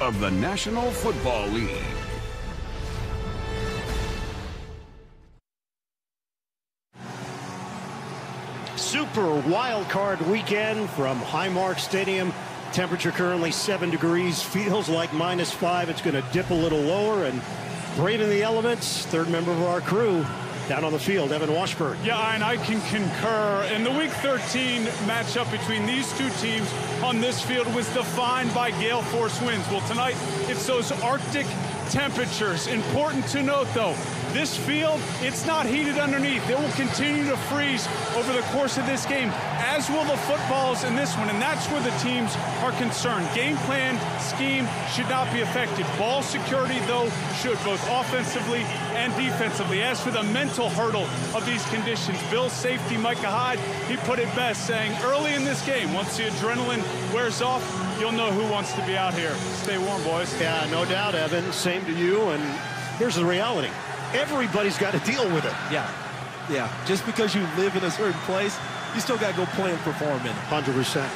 of the National Football League. Super wild card weekend from Highmark Stadium. Temperature currently 7 degrees. Feels like minus 5. It's going to dip a little lower and brave in the elements. Third member of our crew down on the field, Evan Washburn. Yeah, and I can concur. And the Week 13 matchup between these two teams on this field was defined by gale force winds. Well, tonight it's those Arctic temperatures. Important to note, though, this field, it's not heated underneath. It will continue to freeze over the course of this game, as will the footballs in this one. And that's where the teams are concerned. Game plan, scheme should not be affected. Ball security, though, should, both offensively and defensively. As for the mental hurdle of these conditions, Bill's safety, Micah Hyde, he put it best, saying early in this game, once the adrenaline wears off, you'll know who wants to be out here. Stay warm, boys. Yeah, no doubt, Evan. Same to you. And here's the reality everybody's got to deal with it. Yeah. Yeah. Just because you live in a certain place, you still got to go play and perform in it. 100%.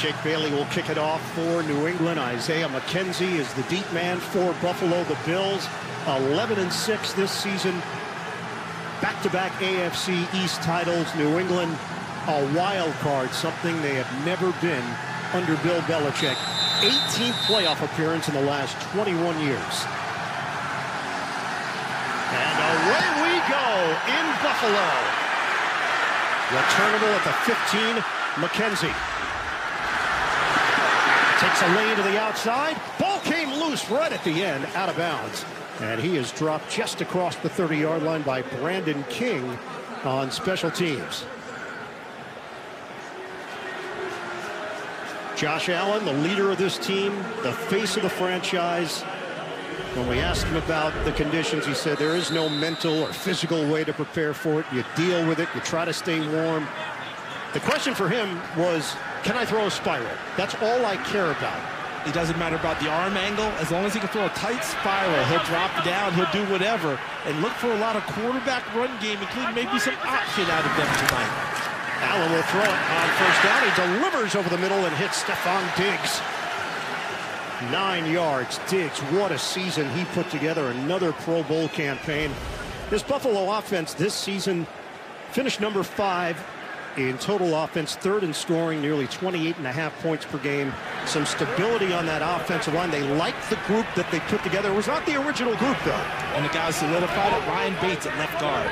Jake Bailey will kick it off for New England. Isaiah McKenzie is the deep man for Buffalo. The Bills 11 and 6 this season. Back-to-back -back AFC East titles. New England a wild card, something they have never been under Bill Belichick. 18th playoff appearance in the last 21 years. And away we go in Buffalo. Returnable at the 15, McKenzie. Takes a lane to the outside. Ball came loose right at the end, out of bounds. And he is dropped just across the 30-yard line by Brandon King on special teams. Josh Allen, the leader of this team, the face of the franchise. When we asked him about the conditions, he said there is no mental or physical way to prepare for it. You deal with it. You try to stay warm. The question for him was, can I throw a spiral? That's all I care about. It doesn't matter about the arm angle. As long as he can throw a tight spiral, he'll drop down, he'll do whatever. And look for a lot of quarterback run game, including maybe some option out of them tonight. Allen will throw it on first down. He delivers over the middle and hits Stefon Diggs. Nine yards. Diggs, what a season he put together. Another Pro Bowl campaign. This Buffalo offense this season finished number five in total offense, third in scoring, nearly 28 and a half points per game. Some stability on that offensive line. They liked the group that they put together. It was not the original group, though. And the guys solidified it. Ryan Bates at left guard.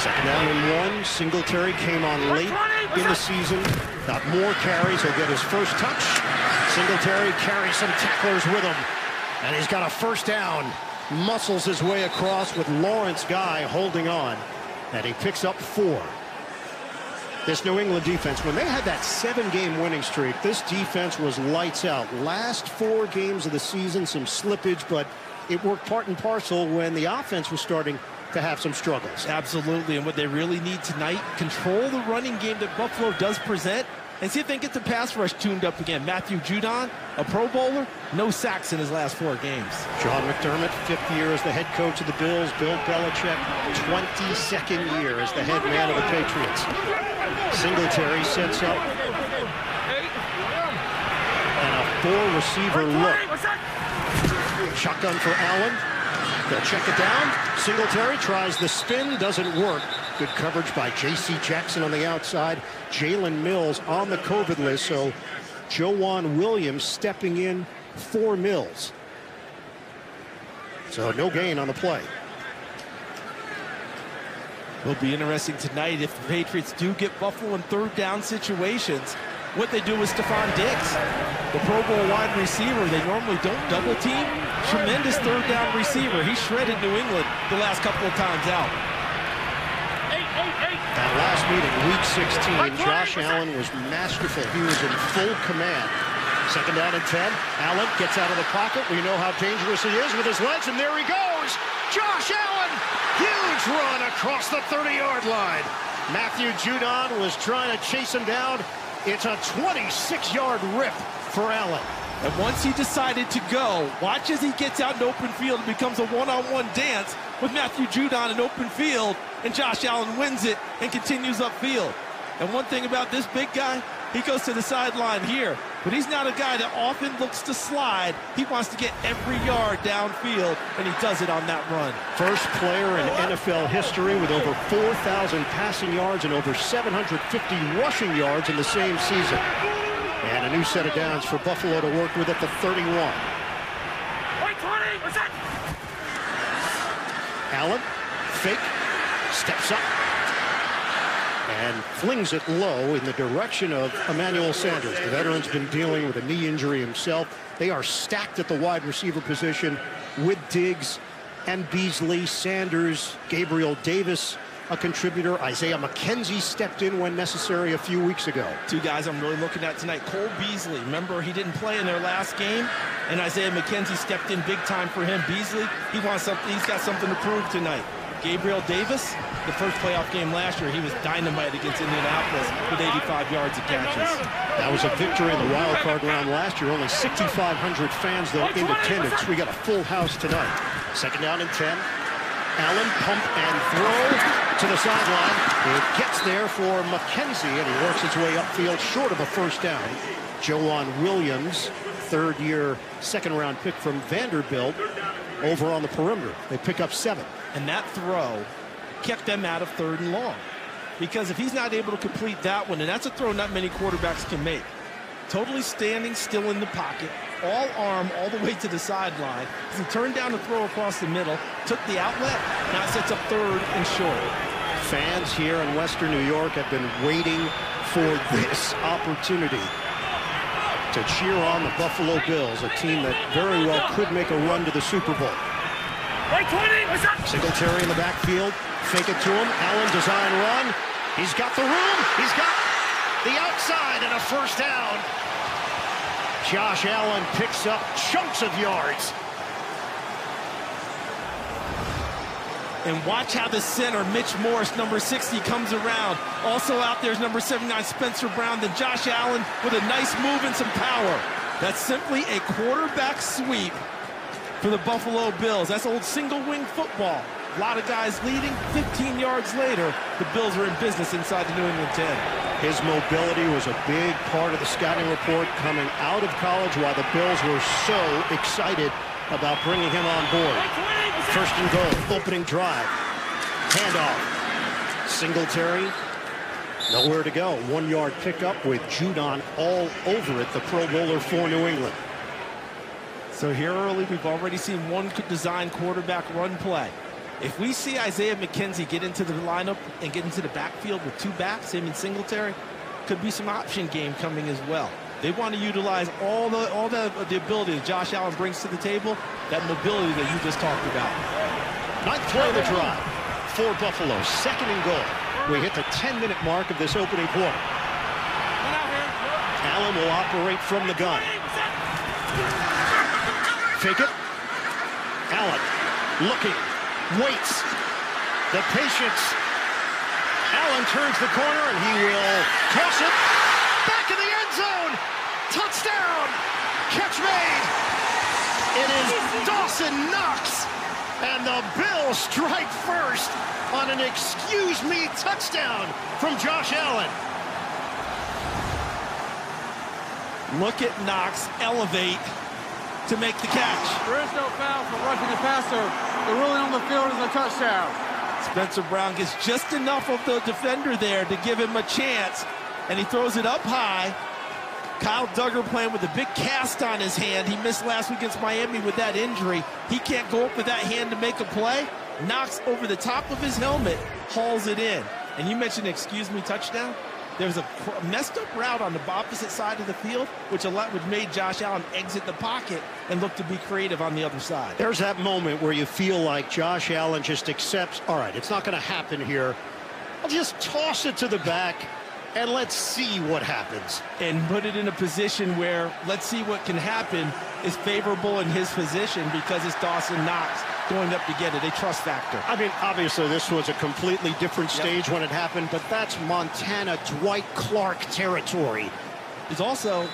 Second down and one. Singletary came on late in the season. Got more carries. He'll get his first touch. Singletary carries some tacklers with him. And he's got a first down. Muscles his way across with Lawrence Guy holding on. And he picks up four. This New England defense, when they had that seven-game winning streak, this defense was lights out. Last four games of the season, some slippage, but it worked part and parcel when the offense was starting to have some struggles. Absolutely, and what they really need tonight, control the running game that Buffalo does present, and see if they can get the pass rush tuned up again. Matthew Judon, a Pro Bowler, no sacks in his last four games. Sean McDermott, fifth year as the head coach of the Bills. Bill Belichick, 22nd year as the head man of the Patriots. Singletary sets up. And a four-receiver look. Shotgun for Allen. They'll check it down. Singletary tries the spin, doesn't work. Good coverage by J.C. Jackson on the outside. Jalen Mills on the COVID list, so Joejuan Williams stepping in for Mills. So no gain on the play. Will be interesting tonight if the Patriots do get Buffalo in third down situations. What they do with Stefon Diggs, the Pro Bowl wide receiver, they normally don't double team. Tremendous third down receiver. He shredded New England the last couple of times out. That last meeting, week 16, Josh Allen was masterful. He was in full command. Second down and 10. Allen gets out of the pocket. We know how dangerous he is with his legs, and there he goes. Josh Allen, huge run across the 30-yard line. Matthew Judon was trying to chase him down. It's a 26-yard rip for Allen. And once he decided to go, watch as he gets out in open field. It becomes a one-on-one -on -one dance with Matthew Judon in open field, and Josh Allen wins it and continues upfield. And one thing about this big guy, He goes to the sideline here, but he's not a guy that often looks to slide. He wants to get every yard downfield, and he does it on that run. First player in NFL history with over 4,000 passing yards and over 750 rushing yards in the same season. And a new set of downs for Buffalo to work with at the 31. Allen, fake, steps up, and flings it low in the direction of Emmanuel Sanders. The veteran's been dealing with a knee injury himself. They are stacked at the wide receiver position with Diggs and Beasley, Sanders, Gabriel Davis, a contributor. Isaiah McKenzie stepped in when necessary a few weeks ago. Two guys I'm really looking at tonight. Cole Beasley, remember he didn't play in their last game, and Isaiah McKenzie stepped in big time for him. Beasley, he wants something. He's got something to prove tonight. Gabriel Davis, the first playoff game last year, he was dynamite against Indianapolis with 85 yards of catches. That was a victory in the wild card round last year. Only 6,500 fans, though, in attendance. We got a full house tonight. Second down and 10. Allen pump and throw to the sideline. It gets there for McKenzie, and he works his way upfield short of a first down. Joejuan Williams, third-year, second-round pick from Vanderbilt, over on the perimeter. They pick up seven. And that throw kept them out of third and long. Because if he's not able to complete that one, and that's a throw not many quarterbacks can make, totally standing still in the pocket, all arm all the way to the sideline. He turned down the throw across the middle, took the outlet, now sets up third and short. Fans here in Western New York have been waiting for this opportunity to cheer on the Buffalo Bills, a team that very well could make a run to the Super Bowl. Singletary in the backfield, fake it to him. Allen design run. He's got the room. He's got the outside and a first down. Josh Allen picks up chunks of yards. And watch how the center, Mitch Morse, number 60, comes around. Also out there is number 79, Spencer Brown. Then Josh Allen with a nice move and some power. That's simply a quarterback sweep for the Buffalo Bills. That's old single wing football. A lot of guys leading. 15 yards later, the Bills are in business inside the New England 10. His mobility was a big part of the scouting report coming out of college while the Bills were so excited about bringing him on board. First and goal, opening drive. Handoff. Singletary, nowhere to go. One yard pickup with Judon all over it, the Pro Bowler for New England. So here early, we've already seen one design quarterback run play. If we see Isaiah McKenzie get into the lineup and get into the backfield with two backs, him and Singletary, could be some option game coming as well. They want to utilize all the all the, the ability that Josh Allen brings to the table, that mobility that you just talked about. Ninth play of the drive for Buffalo, second and goal. We hit the 10-minute mark of this opening quarter. Allen will operate from the gun. Fake it. Allen looking, waits. The patience. Allen turns the corner and he will toss it back in the end zone. Touchdown! Catch made! It is Dawson Knox, and the Bills strike first on an excuse me touchdown from Josh Allen. Look at Knox elevate to make the catch. There is no foul for rushing the passer. The ruling on the field is a touchdown. Spencer Brown gets just enough of the defender there to give him a chance, and he throws it up high. Kyle Dugger playing with a big cast on his hand. He missed last week against Miami with that injury. He can't go up with that hand to make a play. Knox over the top of his helmet, hauls it in. And you mentioned, excuse me, touchdown. There was a messed up route on the opposite side of the field, which, which made Josh Allen exit the pocket and look to be creative on the other side. There's that moment where you feel like Josh Allen just accepts, all right, it's not going to happen here. I'll just toss it to the back and let's see what happens. And put it in a position where let's see what can happen is favorable in his position because it's Dawson Knox going up to get it, a trust factor. I mean, obviously this was a completely different stage yep. when it happened, but that's Montana Dwight Clark territory. Is also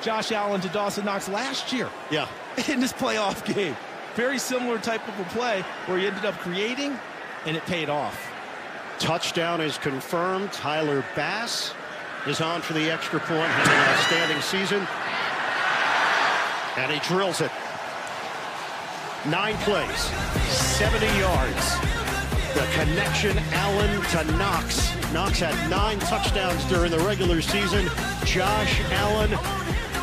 Josh Allen to Dawson Knox last year. Yeah. In this playoff game. Very similar type of a play where he ended up creating and it paid off. Touchdown is confirmed. Tyler Bass is on for the extra point, having an outstanding season. And he drills it. Nine plays, 70 yards. The connection, Allen to Knox. Knox had nine touchdowns during the regular season. Josh Allen,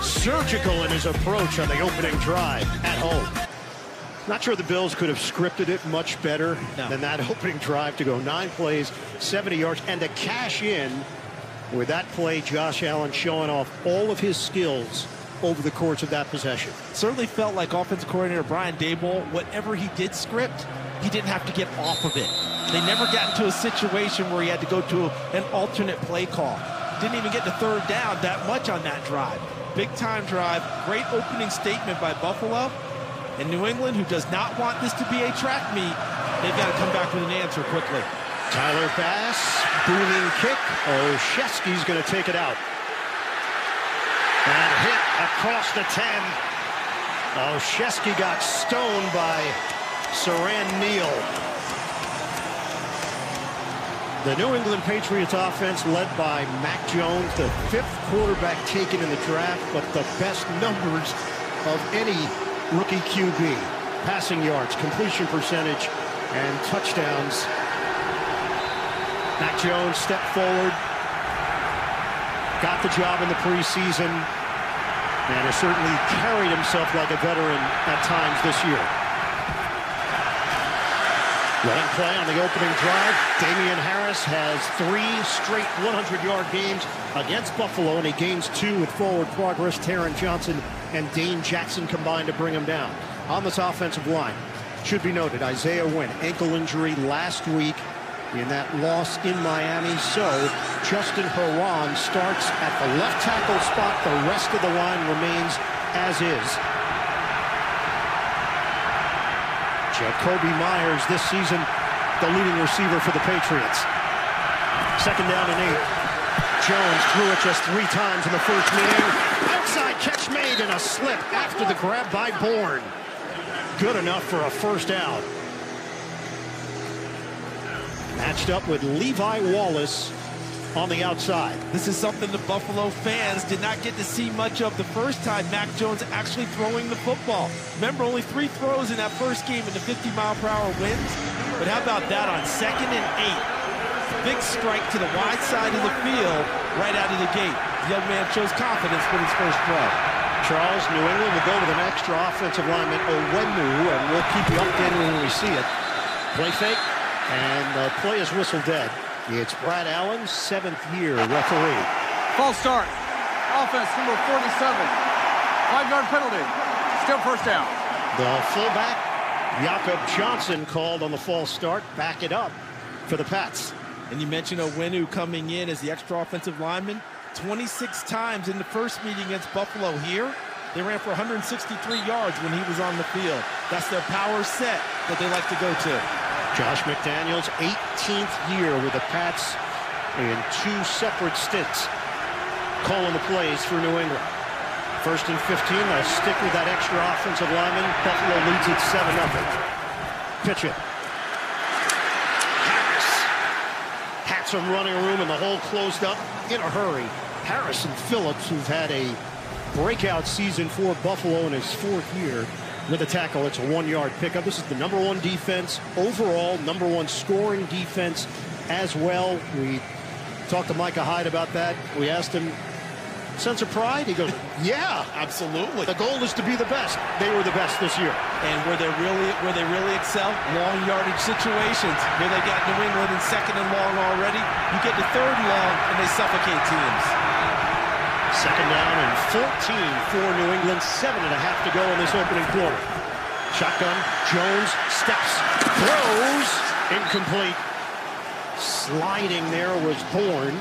surgical in his approach on the opening drive at home. Not sure the Bills could have scripted it much better No. than that opening drive to go nine plays, 70 yards, and to cash in with that play, Josh Allen showing off all of his skills over the course of that possession. Certainly felt like offensive coordinator Brian Daboll, whatever he did script, he didn't have to get off of it. They never got into a situation where he had to go to an alternate play call. Didn't even get to third down that much on that drive. Big time drive, great opening statement by Buffalo. And New England, who does not want this to be a track meet, they've got to come back with an answer quickly. Tyler Bass, booming kick. Olszewski's going to take it out. And across the 10. Olszewski got stoned by Siran Neal. The New England Patriots offense led by Mac Jones, the fifth quarterback taken in the draft, but the best numbers of any rookie QB. Passing yards, completion percentage, and touchdowns. Mac Jones stepped forward, got the job in the preseason, and has certainly carried himself like a veteran at times this year. Running play on the opening drive. Damien Harris has three straight 100-yard games against Buffalo, and he gains two with forward progress. Taron Johnson and Dane Jackson combined to bring him down. On this offensive line, should be noted, Isaiah Wynn, ankle injury last week in that loss in Miami. So Justin Herron starts at the left tackle spot. The rest of the line remains as is. Jakobi Meyers this season, the leading receiver for the Patriots. Second down and eight. Jones threw it just three times in the first meeting. Outside catch made and a slip after the grab by Bourne. Good enough for a first down. Matched up with Levi Wallace on the outside. This is something the Buffalo fans did not get to see much of the first time Mac Jones actually throwing the football. Remember, only three throws in that first game in the 50 mile per hour winds. But how about that on second and eight? Big strike to the wide side of the field right out of the gate. The young man shows confidence with his first throw. Charles, New England will go with an extra offensive lineman, Onwenu, and we'll keep you updated when we see it. Play fake, and the play is whistled dead. It's Brad Allen, seventh year referee. False start. Offense number 47. Five-yard penalty. Still first down. The fullback, Jakob Johnson, called on the false start. Back it up for the Pats. And you mentioned Onwenu coming in as the extra offensive lineman. 26 times in the first meeting against Buffalo here. They ran for 163 yards when he was on the field. That's their power set that they like to go to. Josh McDaniels, 18th year with the Pats in two separate stints, calling the plays for New England. First and 15, they'll stick with that extra offensive lineman. Buffalo leads it 7-0. Pitch it. Harris. Had some running room and the hole closed up in a hurry. Harrison Phillips, who've had a breakout season for Buffalo in his fourth year, with a tackle. It's a one-yard pickup. This is the number one defense overall, number one scoring defense as well. We talked to Micah Hyde about that. We asked him, sense of pride? He goes, yeah, Absolutely. the goal is to be the best. They were the best this year. And where they really where they really excel, long yardage situations. Here they got New England in second and long already. You get to third and long, and they suffocate teams. Second down and 14 for New England. Seven and a half to go in this opening quarter. Shotgun. Jones steps, throws, incomplete. Sliding there was Bourne.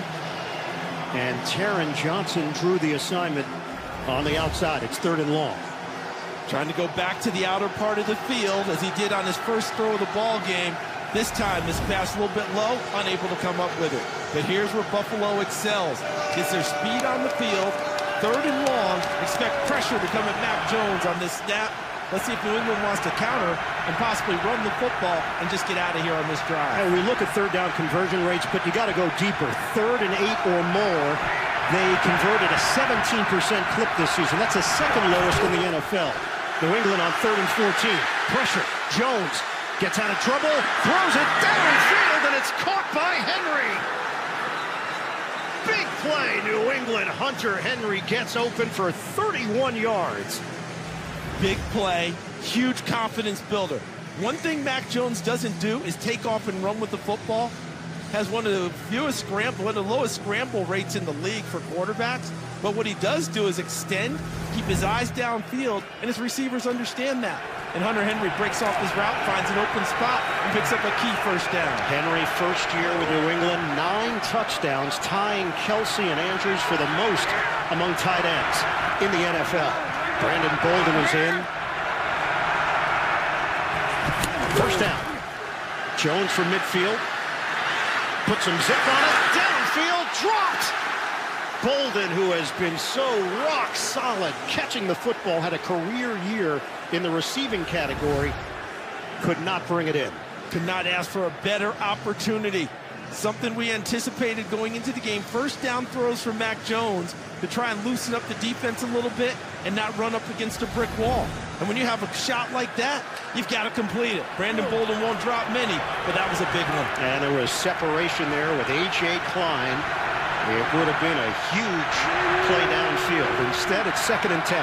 And Taron Johnson drew the assignment on the outside. It's third and long. Trying to go back to the outer part of the field as he did on his first throw of the ball game. This time, this pass a little bit low, unable to come up with it. But here's where Buffalo excels. Gets their speed on the field. Third and long. Expect pressure to come at Mac Jones on this snap. Let's see if New England wants to counter and possibly run the football and just get out of here on this drive. And we look at third down conversion rates, but you got to go deeper. Third and eight or more. They converted a 17% clip this season. That's the second lowest in the NFL. New England on third and 14. Pressure. Jones gets out of trouble, throws it downfield, and it's caught by Henry. Big play, New England. Hunter Henry gets open for 31 yards. Big play, huge confidence builder. One thing Mac Jones doesn't do is take off and run with the football. Has one of the fewest scramble, one of the lowest scramble rates in the league for quarterbacks. But what he does do is extend, keep his eyes downfield, and his receivers understand that. And Hunter Henry breaks off his route, finds an open spot, and picks up a key first down. Henry, first year with New England, nine touchdowns, tying Kelce and Andrews for the most among tight ends in the NFL. Brandon Bolden is in. First down. Jones from midfield. Put some zip on it. Bolden, who has been so rock solid catching the football, had a career year in the receiving category, could not bring it in. Could not ask for a better opportunity. Something we anticipated going into the game. First down throws from Mac Jones to try and loosen up the defense a little bit and not run up against a brick wall. And when you have a shot like that, you've got to complete it. Brandon oh. Bolden won't drop many, but that was a big one. And there was separation there with A.J. Klein. It would have been a huge play downfield. Instead, it's second and 10.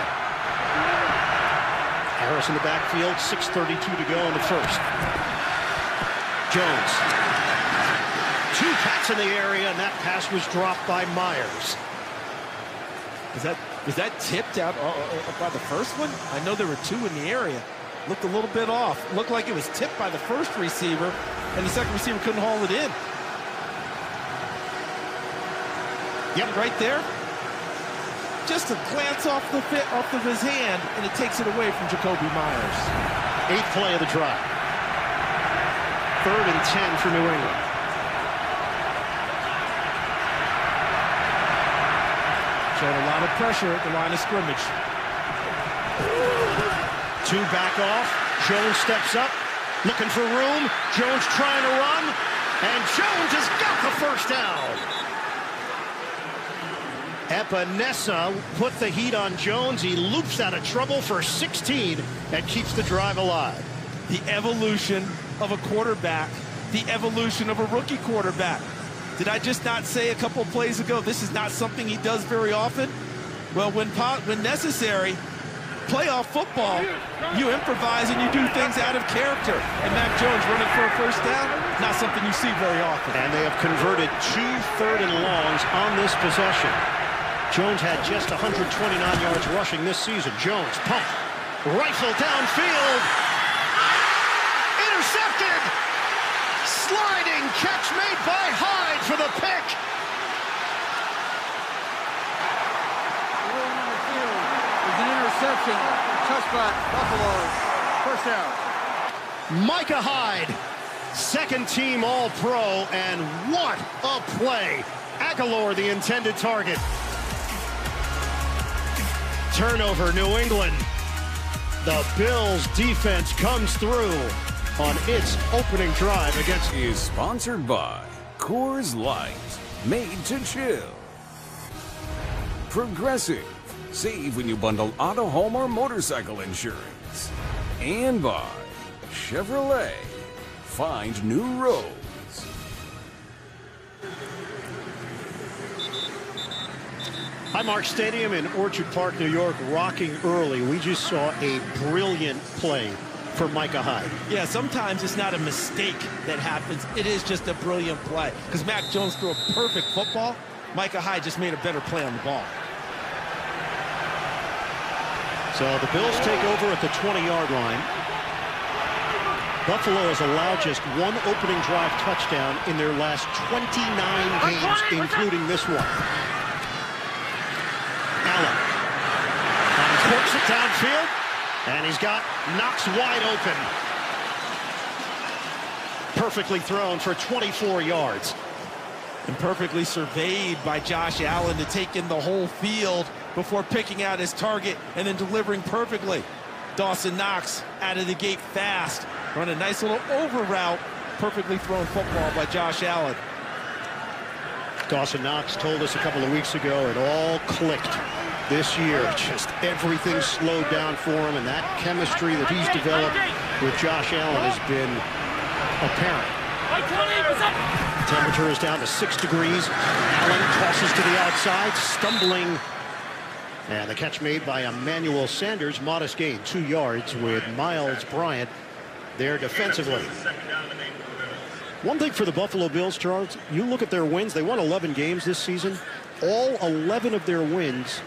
Harris in the backfield, 6.32 to go in the first. Jones. Two cats in the area, and that pass was dropped by Meyers. Is that was that tipped out uh, uh, by the first one? I know there were two in the area. Looked a little bit off. Looked like it was tipped by the first receiver, and the second receiver couldn't haul it in. Yep, right there. Just a glance off the fit off of his hand, and it takes it away from Jakobi Meyers. Eighth play of the drive. Third and 10 for New England. Showed a lot of pressure at the line of scrimmage. Two back off. Jones steps up, looking for room. Jones trying to run, and Jones has got the first down. Epenesa put the heat on Jones. He loops out of trouble for 16 and keeps the drive alive. The evolution of a quarterback, the evolution of a rookie quarterback. Did I just not say a couple plays ago this is not something he does very often? Well, when when necessary, playoff football, you improvise and you do things out of character. And Mac Jones running for a first down, not something you see very often. And they have converted two third and longs on this possession. Jones had just 129 yards rushing this season. Jones pump, rifle downfield, intercepted, sliding catch made by Hyde for the pick. It's an interception. Touchback, Buffalo. First down. Micah Hyde, second team All-Pro, and what a play. Agholor, the intended target. Turnover, New England. The Bills defense comes through on its opening drive against... Is sponsored by Coors Light, made to chill. Progressive, save when you bundle auto, home, or motorcycle insurance. And by Chevrolet, find new roads. Highmark Stadium in Orchard Park, New York, rocking early. We just saw a brilliant play for Micah Hyde. Yeah, sometimes it's not a mistake that happens. It is just a brilliant play. Because Mac Jones threw a perfect football. Micah Hyde just made a better play on the ball. So the Bills take over at the 20-yard line. Buffalo has allowed just one opening drive touchdown in their last 29 games, including this one. Allen. And corks it downfield. And he's got Knox wide open. Perfectly thrown for 24 yards. And perfectly surveyed by Josh Allen to take in the whole field before picking out his target and then delivering perfectly. Dawson Knox out of the gate fast. Run a nice little over route. Perfectly thrown football by Josh Allen. Dawson Knox told us a couple of weeks ago it all clicked this year. Just everything slowed down for him, and that chemistry that he's developed with Josh Allen has been apparent. Temperature is down to six degrees. Allen tosses to the outside, stumbling. And the catch made by Emmanuel Sanders. Modest gain, two yards with Miles Bryant there defensively. One thing for the Buffalo Bills, Charles, you look at their wins. They won 11 games this season. All 11 of their wins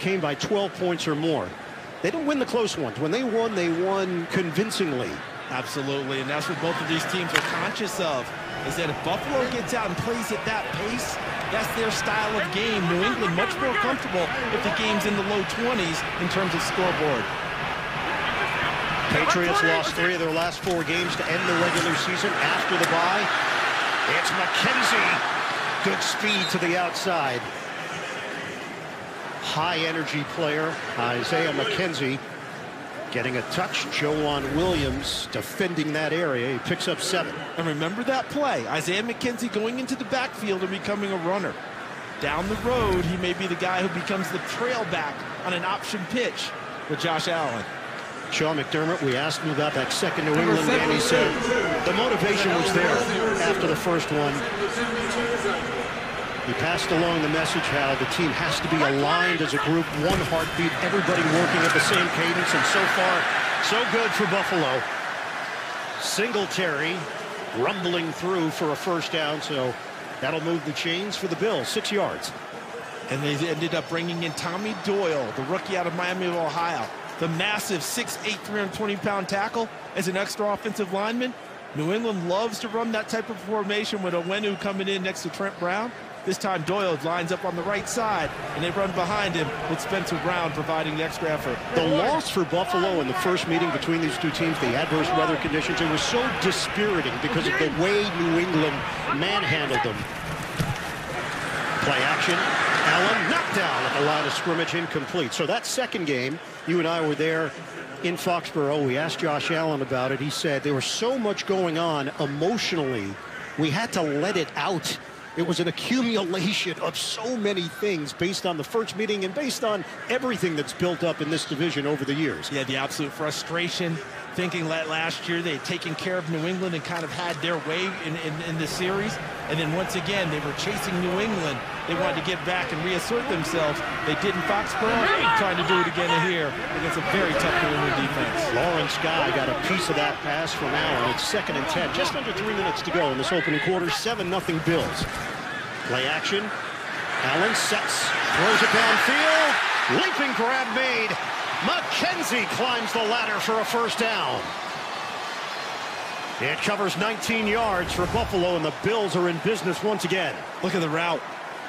came by 12 points or more. They didn't win the close ones. When they won, they won convincingly. Absolutely, and that's what both of these teams are conscious of, is that if Buffalo gets out and plays at that pace, that's their style of game. New England much more comfortable if the game's in the low 20s in terms of scoreboard. Patriots lost three of their last four games to end the regular season after the bye. It's McKenzie. Good speed to the outside. High energy player, Isaiah McKenzie. Getting a touch, Joejuan Williams defending that area. He picks up seven. And remember that play. Isaiah McKenzie going into the backfield and becoming a runner. Down the road, he may be the guy who becomes the trail back on an option pitch with Josh Allen. Sean McDermott, we asked him about that second New England game. He said the motivation was there after the first one. He passed along the message how the team has to be aligned as a group, one heartbeat, everybody working at the same cadence, and so far, so good for Buffalo. Singletary rumbling through for a first down, so that'll move the chains for the Bills, six yards. And they ended up bringing in Tommy Doyle, the rookie out of Miami of Ohio the massive 6'8", 320-pound tackle as an extra offensive lineman. New England loves to run that type of formation with Onwenu coming in next to Trent Brown. This time Doyle lines up on the right side, and they run behind him with Spencer Brown providing the extra effort. The loss for Buffalo in the first meeting between these two teams, the adverse weather conditions, it was so dispiriting because of the way New England manhandled them. Play action. Allen knocked down at the line of scrimmage, incomplete. So that second game, you and I were there in Foxborough. We asked Josh Allen about it. He said there was so much going on emotionally. We had to let it out. It was an accumulation of so many things based on the first meeting and based on everything that's built up in this division over the years. Yeah, the absolute frustration, thinking that last year they had taken care of New England and kind of had their way in, in, in the series. And then once again, they were chasing New England. They wanted to get back and reassert themselves. They did in Foxborough, trying to do it again here against a very tough New England defense. Lawrence Guy got a piece of that pass from Allen. It's second and 10, just under three minutes to go in this opening quarter. 7-0 Bills. Play action. Allen sets, throws it downfield. Leaping grab made. McKenzie climbs the ladder for a first down. It covers 19 yards for Buffalo, and the Bills are in business once again. Look at the route.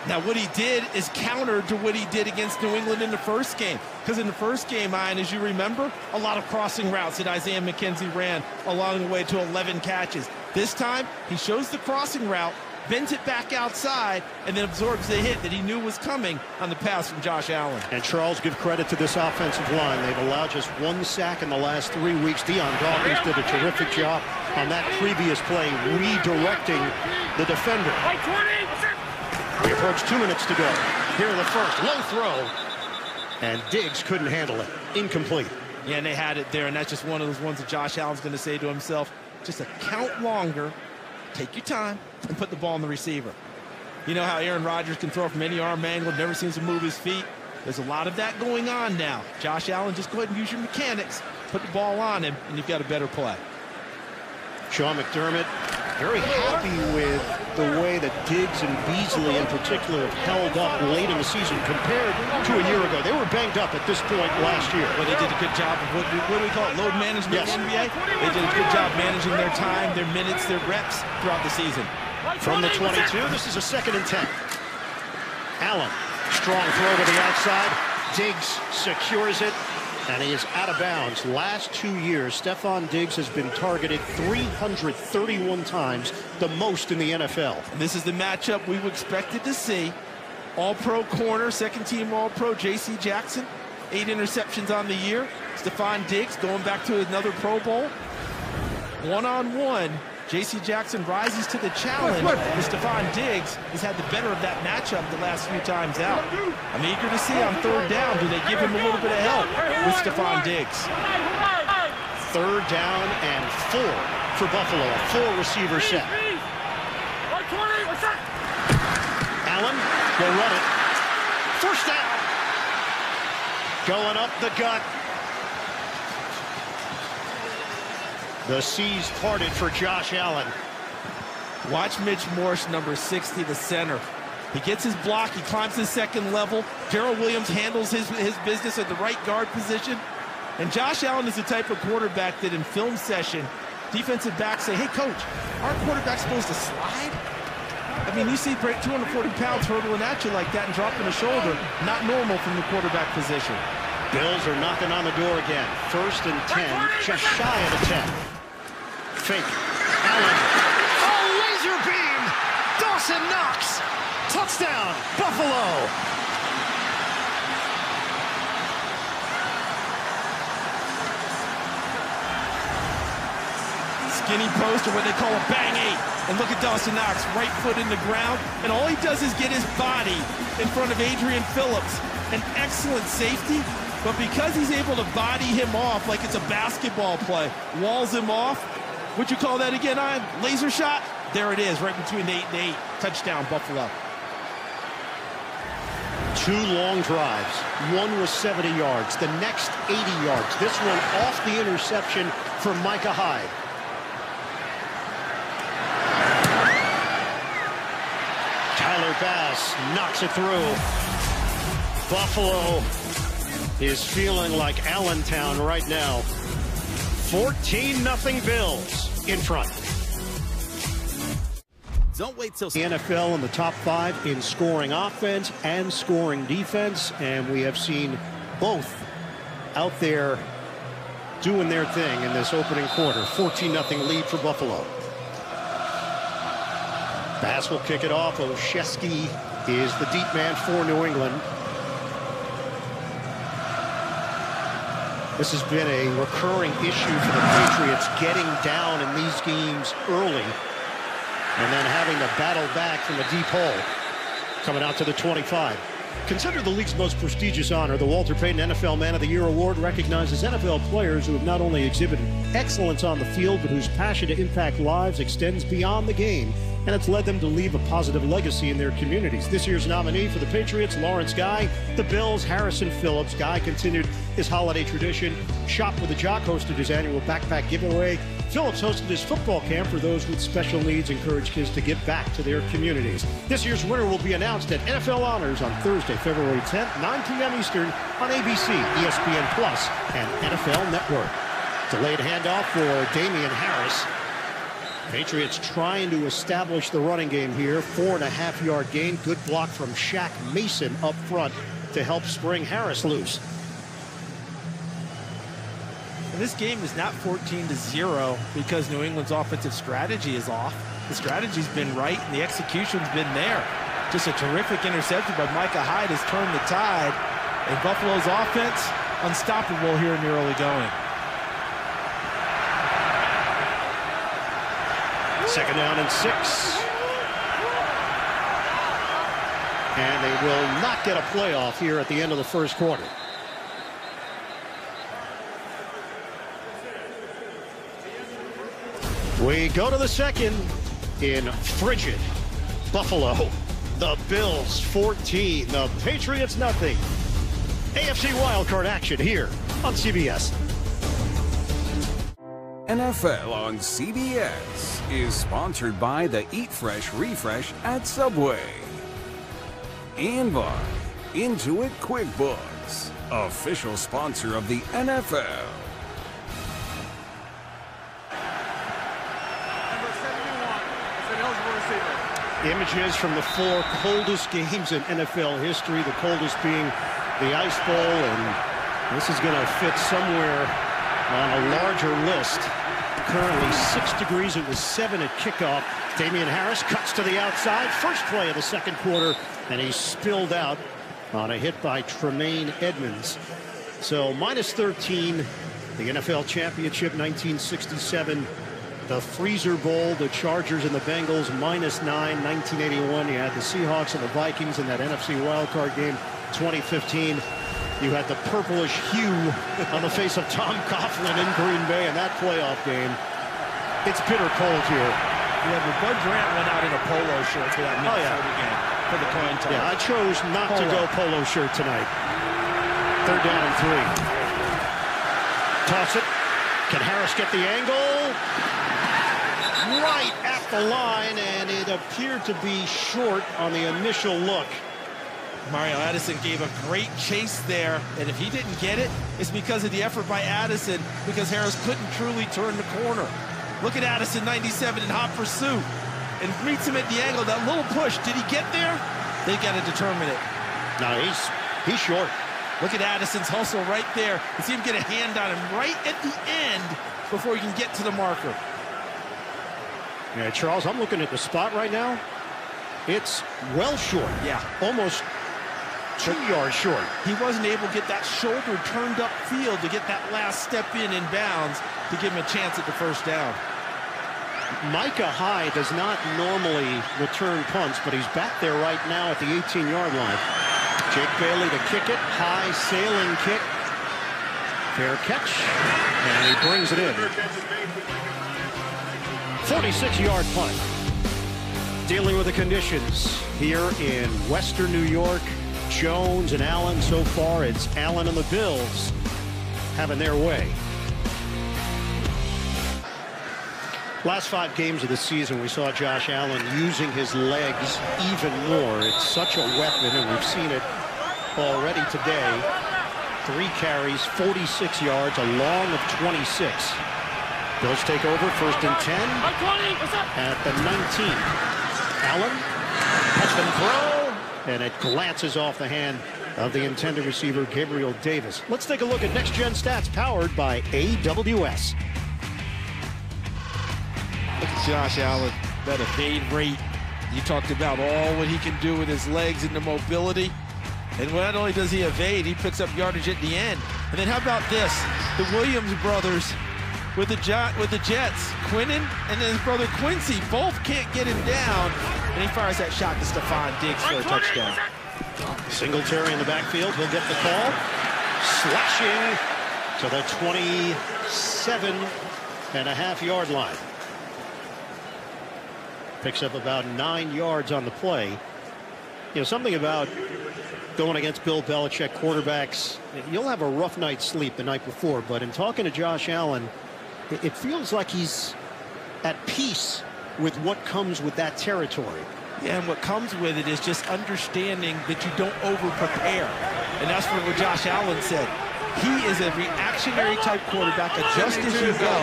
Now, what he did is counter to what he did against New England in the first game. Because in the first game, Ian, as you remember, a lot of crossing routes that Isaiah McKenzie ran along the way to 11 catches. This time, he shows the crossing route, bends it back outside, and then absorbs the hit that he knew was coming on the pass from Josh Allen. And Charles, give credit to this offensive line. They've allowed just one sack in the last three weeks. Dion Dawkins did a terrific job on that previous play, redirecting the defender. We approach two minutes to go. Here in the first, low throw. And Diggs couldn't handle it. Incomplete. Yeah, and they had it there, and that's just one of those ones that Josh Allen's going to say to himself, just a count longer, take your time, and put the ball in the receiver. You know how Aaron Rodgers can throw from any arm angle, never seems to move his feet. There's a lot of that going on now. Josh Allen, just go ahead and use your mechanics, put the ball on him, and you've got a better play. Sean McDermott very happy with the way that Diggs and Beasley in particular have held up late in the season compared to a year ago. They were banged up at this point last year. But they did a good job of what, what do we call it, load management yes. in the NBA? They did a good job managing their time, their minutes, their reps throughout the season. From the 22, this is a second and 10. Allen, strong throw to the outside. Diggs secures it. And he is out of bounds. Last two years, Stefon Diggs has been targeted 331 times, the most in the NFL. This is the matchup we expected to see. All-pro corner, second-team All-pro J.C. Jackson, eight interceptions on the year. Stefon Diggs going back to another Pro Bowl. One-on-one, -on -one, J.C. Jackson rises to the challenge. And Stefon Diggs has had the better of that matchup the last few times out. I'm eager to see on third down, do they give him a little bit of help with Stefon Diggs? Third down and four for Buffalo. Four receiver set. Allen will run it. First down. Going up the gut. The seas parted for Josh Allen. Watch Mitch Morse, number 60, the center. He gets his block. He climbs the second level. Daryl Williams handles his, his business at the right guard position. And Josh Allen is the type of quarterback that in film session, defensive backs say, hey, coach, our quarterback's supposed to slide? I mean, you see 240 pounds hurdling at you like that and dropping a shoulder. Not normal from the quarterback position. Bills are knocking on the door again. First and 10, just shy of the 10. Fake. Allen. Oh, laser beam! Dawson Knox! Touchdown, Buffalo! Skinny post or what they call a bang eight. And look at Dawson Knox, right foot in the ground. And all he does is get his body in front of Adrian Phillips. An excellent safety, but because he's able to body him off like it's a basketball play, walls him off. Would you call that again, Ian? Laser shot? There it is, right between the eight and eight. Touchdown, Buffalo. Two long drives. One was 70 yards. The next 80 yards. This one off the interception from Micah Hyde. Tyler Bass knocks it through. Buffalo is feeling like Allentown right now. 14-0 Bills in front. Don't wait till the NFL in the top five in scoring offense and scoring defense, and we have seen both out there doing their thing in this opening quarter. 14-0 lead for Buffalo. Bass will kick it off. Olszewski is the deep man for New England. This has been a recurring issue for the Patriots, getting down in these games early and then having to battle back from a deep hole coming out to the 25. Considered the league's most prestigious honor, the Walter Payton NFL Man of the Year Award recognizes NFL players who have not only exhibited excellence on the field, but whose passion to impact lives extends beyond the game and it's led them to leave a positive legacy in their communities. This year's nominee for the Patriots, Lawrence Guy. The Bills, Harrison Phillips. Guy continued his holiday tradition. Shop with the Jock hosted his annual backpack giveaway. Phillips hosted his football camp for those with special needs, encourage kids to give back to their communities. This year's winner will be announced at NFL Honors on Thursday, February 10th, 9 p.m. Eastern on ABC, ESPN Plus, and NFL Network. Delayed handoff for Damien Harris. Patriots trying to establish the running game here. Four and a half yard gain. Good block from Shaq Mason up front to help spring Harris loose. And this game is not 14 to 0 because New England's offensive strategy is off. The strategy's been right and the execution's been there. Just a terrific interception by Micah Hyde has turned the tide. And Buffalo's offense unstoppable here in the early going. Second down and six. And they will not get a playoff here at the end of the first quarter. We go to the second in frigid Buffalo. The Bills 14, the Patriots nothing. AFC wildcard action here on CBS. NFL on CBS is sponsored by the Eat Fresh Refresh at Subway. And by Intuit QuickBooks, official sponsor of the NFL. Images from the four coldest games in NFL history, the coldest being the Ice Bowl, and this is going to fit somewhere on a larger list. Currently six degrees. It was seven at kickoff. Damien Harris cuts to the outside. First play of the second quarter, and he spilled out on a hit by Tremaine Edmunds. So minus 13, the NFL championship 1967. The Freezer Bowl, the Chargers and the Bengals, minus nine, 1981. You had the Seahawks and the Vikings in that NFC wildcard game, 2015. You had the purplish hue on the face of Tom Coughlin in Green Bay in that playoff game. It's bitter cold here. Yeah, but Bud Grant went out in a polo shirt for that oh, Minnesota oh, yeah. game for the coin toss. Yeah, I chose not polo. to go polo shirt tonight. Third down and three. Toss it. Can Harris get the angle? Right at the line, and it appeared to be short on the initial look. Mario Addison gave a great chase there, and if he didn't get it, it's because of the effort by Addison, because Harris couldn't truly turn the corner. Look at Addison, 97, in hot pursuit, and meets him at the angle. That little push, did he get there? They got to determine it. No, he's, he's short. Look at Addison's hustle right there. You see him get a hand on him right at the end before he can get to the marker. Yeah, Charles, I'm looking at the spot right now. It's well short. Yeah. Almost two yards short. He wasn't able to get that shoulder turned up field to get that last step in in bounds to give him a chance at the first down. Micah Hyde does not normally return punts, but he's back there right now at the 18-yard line. Jake Bailey to kick it. High sailing kick. Fair catch. And he brings it in. 46-yard punt. Dealing with the conditions here in western New York. Jones and Allen so far. It's Allen and the Bills having their way. Last five games of the season, we saw Josh Allen using his legs even more. It's such a weapon, and we've seen it already today. Three carries, 46 yards, a long of 26. Bills take over, first and 10 at the 19. Allen, catch and throw and it glances off the hand of the intended receiver, Gabriel Davis. Let's take a look at Next Gen Stats powered by AWS. Look at Josh Allen, that evade rate. You talked about all what he can do with his legs and the mobility. And not only does he evade, he picks up yardage at the end. And then how about this? The Williams brothers with the with the Jets. Quinnen and then his brother Quincy both can't get him down. And he fires that shot to Stefon Diggs for a touchdown. Singletary in the backfield. He'll get the call. Slashing to the 27 and a half yard line. Picks up about nine yards on the play. You know, something about going against Bill Belichick quarterbacks, you'll have a rough night's sleep the night before, but in talking to Josh Allen, it feels like he's at peace with what comes with that territory. Yeah, and what comes with it is just understanding that you don't over-prepare. And that's what Josh Allen said. He is a reactionary type quarterback, adjust as you go,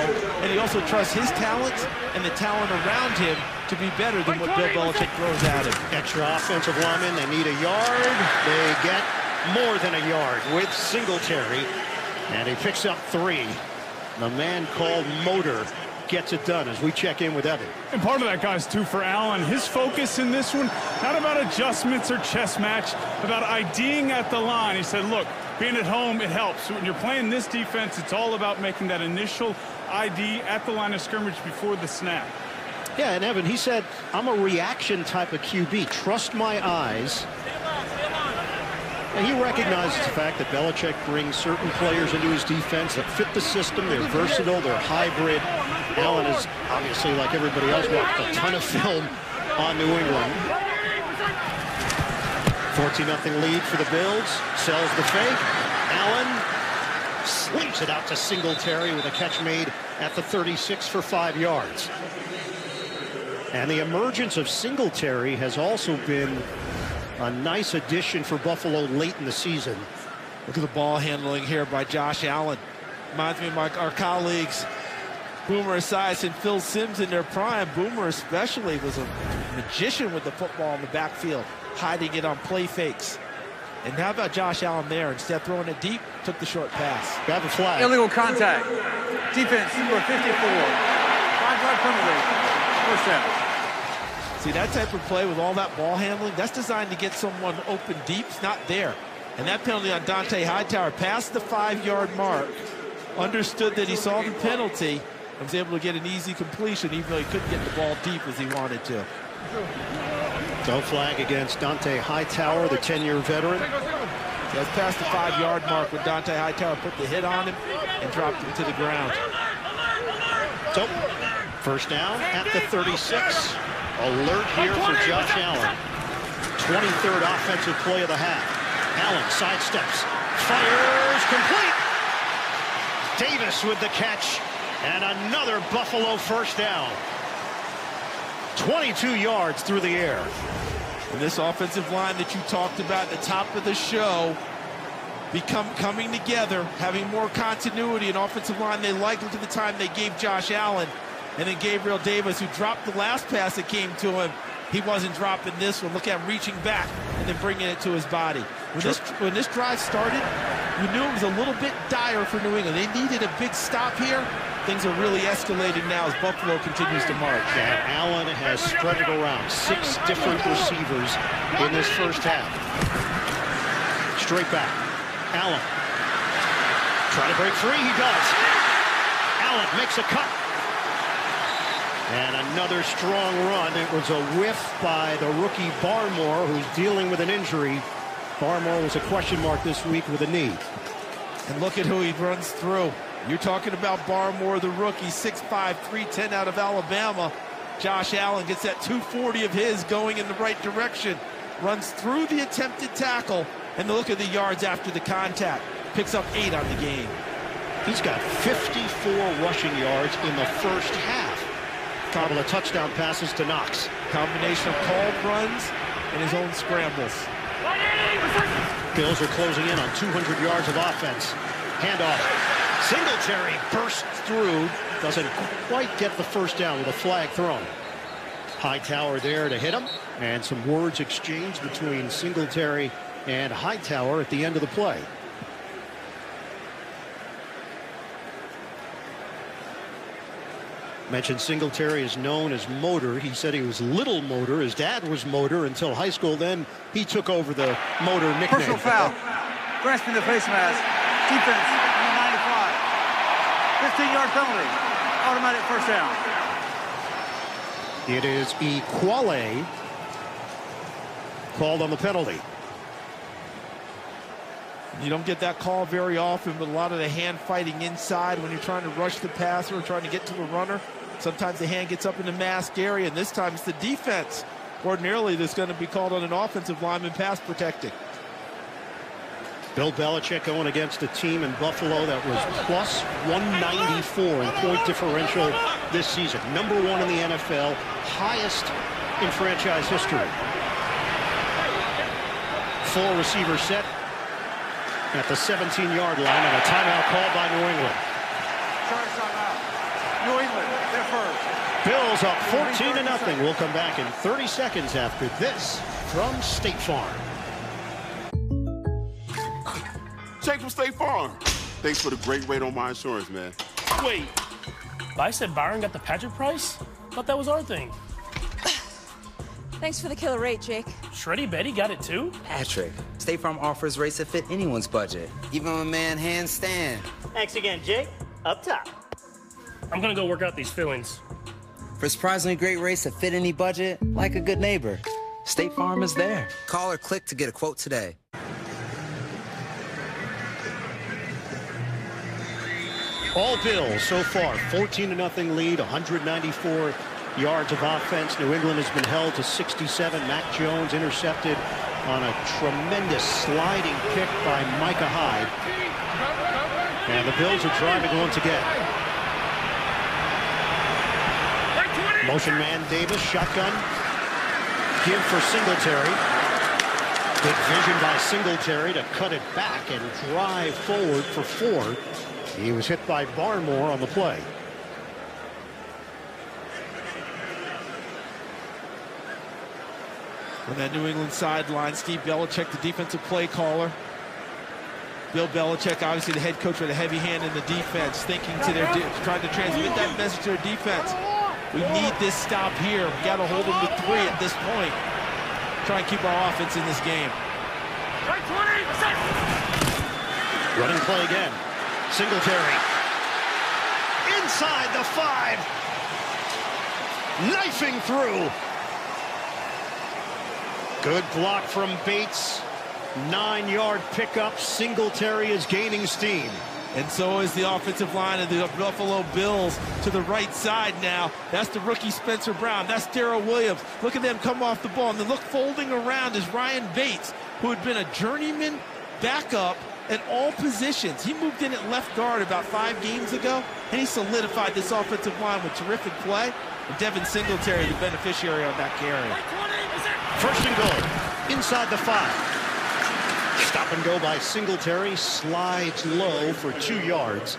and he also trusts his talents and the talent around him to be better than what Bill Belichick throws at him. Extra offensive lineman, they need a yard. They get more than a yard with Singletary, and he picks up three. The man called Motor gets it done as we check in with Evan. And part of that, guys, too, for Allen, his focus in this one, not about adjustments or chess match, about IDing at the line. He said, look, being at home, it helps. When you're playing this defense, it's all about making that initial ID at the line of scrimmage before the snap. Yeah, and Evan, he said, I'm a reaction type of QB. Trust my eyes he recognizes the fact that Belichick brings certain players into his defense that fit the system. They're versatile. They're hybrid. Allen is obviously, like everybody else, watched a ton of film on New England. 14-0 lead for the Bills. Sells the fake. Allen slings it out to Singletary with a catch made at the 36 for five yards. And the emergence of Singletary has also been a nice addition for Buffalo late in the season. Look at the ball handling here by Josh Allen. Reminds me of my, our colleagues, Boomer Esiason and Phil Simms in their prime. Boomer especially was a magician with the football in the backfield, hiding it on play fakes. And how about Josh Allen there? Instead of throwing it deep, took the short pass. Got the flag. Illegal contact. Defense, number 54. Five-yard penalty. First down. See, that type of play with all that ball handling, that's designed to get someone open deep. It's not there. And that penalty on Dont'a Hightower past the five-yard mark, understood that he saw the penalty, and was able to get an easy completion, even though he couldn't get the ball deep as he wanted to. No flag against Dont'a Hightower, the 10-year veteran. Just past the five-yard mark when Dont'a Hightower put the hit on him and dropped him to the ground. So, first down at the 36. Alert here for Josh Allen. 23rd offensive play of the half. Allen sidesteps, fires, complete. Davis with the catch, and another Buffalo first down. 22 yards through the air. And this offensive line that you talked about at the top of the show become coming together, having more continuity, an offensive line they liked at the time they gave Josh Allen. And then Gabriel Davis, who dropped the last pass that came to him, he wasn't dropping this one. Look at him reaching back and then bringing it to his body. When this when this drive started, you knew it was a little bit dire for New England. They needed a big stop here. Things are really escalating now as Buffalo continues to march. And Allen has spread it around. Six different receivers in this first half. Straight back. Allen. Trying to break free. He does. Allen makes a cut. And another strong run. It was a whiff by the rookie Barmore, who's dealing with an injury. Barmore was a question mark this week with a knee. And look at who he runs through. You're talking about Barmore, the rookie, 6'5", 310 out of Alabama. Josh Allen gets that 240 of his going in the right direction. Runs through the attempted tackle. And the look at the yards after the contact. Picks up eight on the game. He's got 54 rushing yards in the first half. Couple of touchdown passes to Knox. Combination of called runs and his own scrambles. Bills are closing in on 200 yards of offense. Handoff. Singletary bursts through. Doesn't quite get the first down with a flag thrown. Hightower there to hit him. And some words exchanged between Singletary and Hightower at the end of the play. Mentioned Singletary is known as Motor. He said he was Little Motor. His dad was Motor until high school. Then he took over the Motor nickname. Personal foul. Grasping the face mask. Defense, number 95. 15-yard penalty. Automatic first down. It is Ekuale called on the penalty. You don't get that call very often, but a lot of the hand fighting inside when you're trying to rush the passer or trying to get to the runner. Sometimes the hand gets up in the mask area, and this time it's the defense. Ordinarily, that's going to be called on an offensive lineman pass protecting. Bill Belichick going against a team in Buffalo that was plus 194 in point differential this season. Number one in the NFL, highest in franchise history. Four receiver set at the 17-yard line and a timeout called by New England. Charge timeout. New England, they're first. Bills up 14 to nothing. We'll come back in 30 seconds after this from State Farm. Jake from State Farm. Thanks for the great rate on my insurance, man. Wait, I said Byron got the Patrick price? Thought that was our thing. Thanks for the killer rate, Jake. Shreddy Betty got it too? Patrick, State Farm offers rates that fit anyone's budget, even a man handstand. Thanks again, Jake. Up top. I'm gonna go work out these feelings. For surprisingly great rates that fit any budget, like a good neighbor, State Farm is there. Call or click to get a quote today. All Bills so far, 14 to nothing lead, 194 yards of offense. New England has been held to 67. Mac Jones intercepted on a tremendous sliding kick by Micah Hyde. And the Bills are driving once again. Motion man Davis, shotgun. Give for Singletary. Good vision by Singletary to cut it back and drive forward for four. He was hit by Barmore on the play. On that New England sideline, Steve Belichick, the defensive play caller. Bill Belichick, obviously the head coach with a heavy hand in the defense, thinking to their, trying to transmit that message to their defense. We need this stop here. We got to hold them to three at this point. Try and keep our offense in this game. Running play again. Singletary. inside the five. Knifing through. Good block from Bates. Nine-yard pickup. Singletary is gaining steam. And so is the offensive line of the Buffalo Bills to the right side now. That's the rookie Spencer Brown. That's Daryl Williams. Look at them come off the ball. And then look folding around is Ryan Bates, who had been a journeyman backup at all positions. He moved in at left guard about five games ago, and he solidified this offensive line with terrific play. And Devin Singletary, the beneficiary on that carry. First and goal, inside the five. Stop and go by Singletary, slides low for two yards.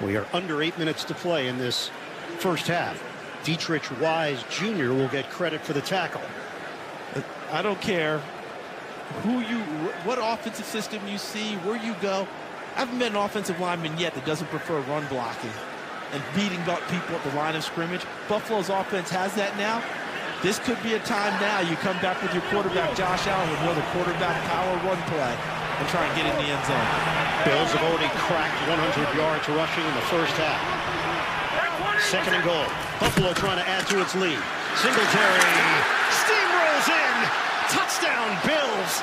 We are under eight minutes to play in this first half. Deatrich Wise Jr. will get credit for the tackle. I don't care who you, what offensive system you see, where you go. I haven't met an offensive lineman yet that doesn't prefer run blocking and beating up people at the line of scrimmage. Buffalo's offense has that now. This could be a time now you come back with your quarterback, Josh Allen, with another quarterback power run play and try and get in the end zone. Bills have already cracked 100 yards rushing in the first half. Second and goal. Buffalo trying to add to its lead. Singletary steamrolls in. Touchdown, Bills.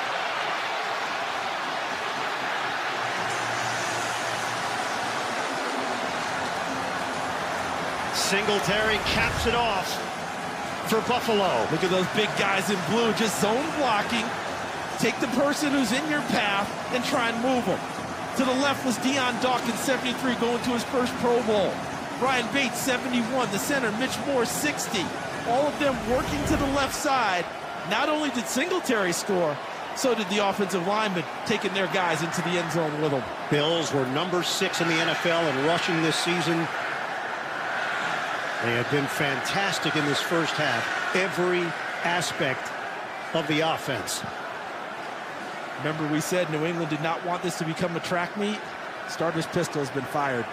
Singletary caps it off for Buffalo. Look at those big guys in blue just zone blocking. Take the person who's in your path and try and move them. To the left was Dion Dawkins, 73, going to his first Pro Bowl. Ryan Bates, 71. The center, Mitch Morse, 60. All of them working to the left side. Not only did Singletary score, so did the offensive linemen taking their guys into the end zone with them. Bills were number six in the NFL in rushing this season. They have been fantastic in this first half. Every aspect of the offense. Remember we said New England did not want this to become a track meet? Starter's pistol has been fired.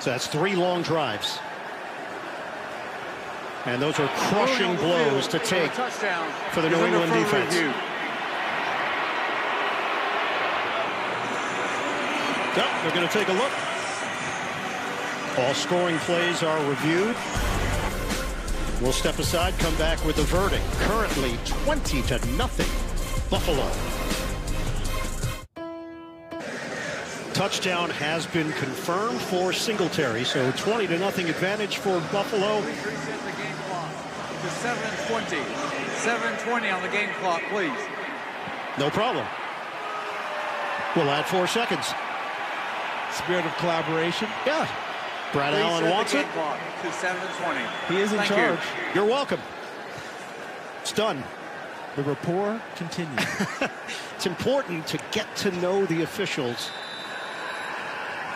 So that's three long drives. And those are crushing blows to take for the New England defense. Yep, they're going to take a look. All scoring plays are reviewed. We'll step aside, come back with the verdict. Currently 20 to nothing. Buffalo. Touchdown has been confirmed for Singletary, so 20 to nothing advantage for Buffalo. We reset the game clock to 720. 720 on the game clock, please. No problem. We'll add four seconds. Spirit of collaboration. Yeah. Brad Please Allen set wants it. clock to 720. He is in Thank charge. You. You're welcome. It's done. The rapport continues. It's important to get to know the officials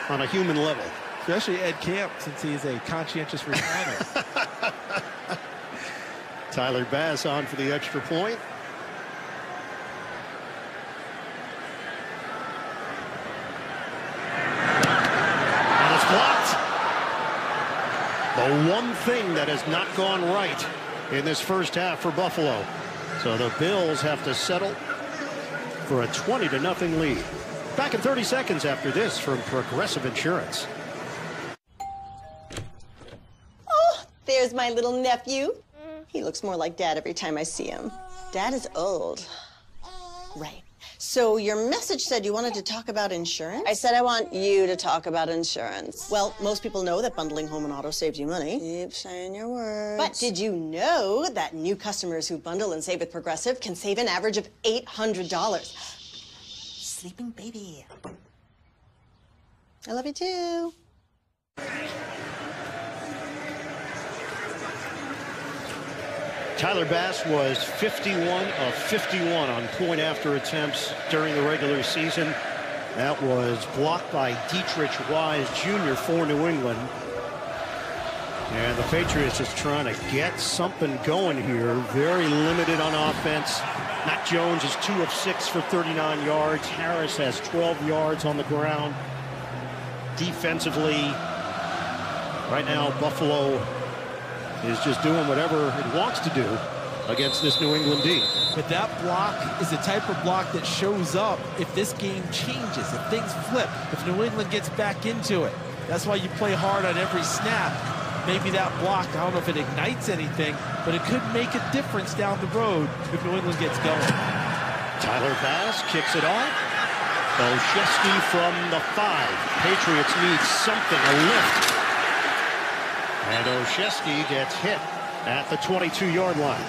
on a human level. Especially Ed Camp, since he is a conscientious recliner. Tyler Bass on for the extra point. And it's blocked. The one thing that has not gone right in this first half for Buffalo. So the Bills have to settle for a 20 to nothing lead. Back in 30 seconds after this from Progressive Insurance. Oh, there's my little nephew. He looks more like Dad every time I see him. Dad is old. Right. So your message said you wanted to talk about insurance? I said I want you to talk about insurance. Well, most people know that bundling home and auto saves you money. Keep saying your words. But did you know that new customers who bundle and save with Progressive can save an average of $800? Sleeping baby. I love you too. Tyler Bass was 51 of 51 on point after attempts during the regular season. That was blocked by Deatrich Wise Jr. for New England. And the Patriots is trying to get something going here. Very limited on offense. Mac Jones is 2 of 6 for 39 yards. Harris has 12 yards on the ground. Defensively, right now Buffalo is just doing whatever it wants to do. against this New England D. But that block is the type of block that shows up if this game changes, if things flip, if New England gets back into it. That's why you play hard on every snap. Maybe that block, I don't know if it ignites anything, but it could make a difference down the road if New England gets going. Tyler Bass kicks it off. Olszewski from the five. Patriots need something, a lift. And Olszewski gets hit at the 22-yard line.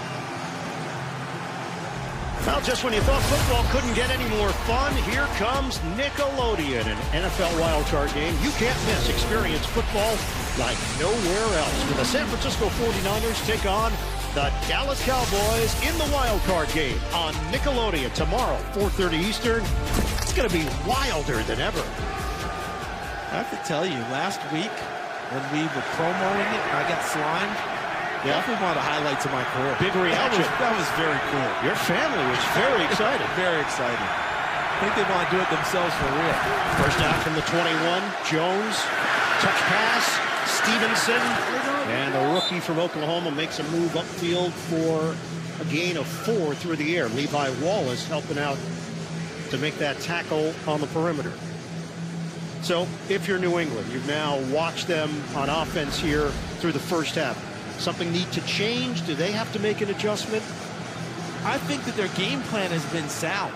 Well, just when you thought football couldn't get any more fun, here comes Nickelodeon, an NFL wildcard game you can't miss. Experience football like nowhere else. When the San Francisco 49ers take on the Dallas Cowboys in the wildcard game on Nickelodeon tomorrow, 4.30 Eastern. It's going to be wilder than ever. I have to tell you, last week when we were promoting it, I got slimed. Yeah. Definitely one of the highlights of my career. Big reaction. That was, that was very cool. Your family was very excited. very excited. I think they want to do it themselves for real. First down from the 21. Jones, touch pass. Stevenson. And the rookie from Oklahoma makes a move upfield for a gain of four through the air. Levi Wallace helping out to make that tackle on the perimeter. So if you're New England, you've now watched them on offense here through the first half. Something need to change? Do they have to make an adjustment? I think that their game plan has been sound.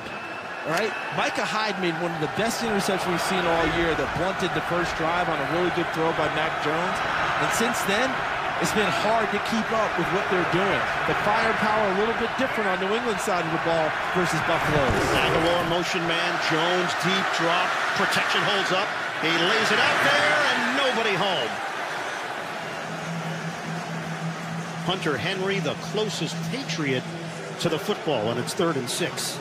All right, Micah Hyde made one of the best interceptions we've seen all year that blunted the first drive on a really good throw by Mac Jones. And since then, it's been hard to keep up with what they're doing. The firepower a little bit different on New England side of the ball versus Buffalo. Agholor motion man, Jones deep drop, protection holds up. He lays it out there and nobody home. Hunter Henry, the closest Patriot to the football, and it's third and six.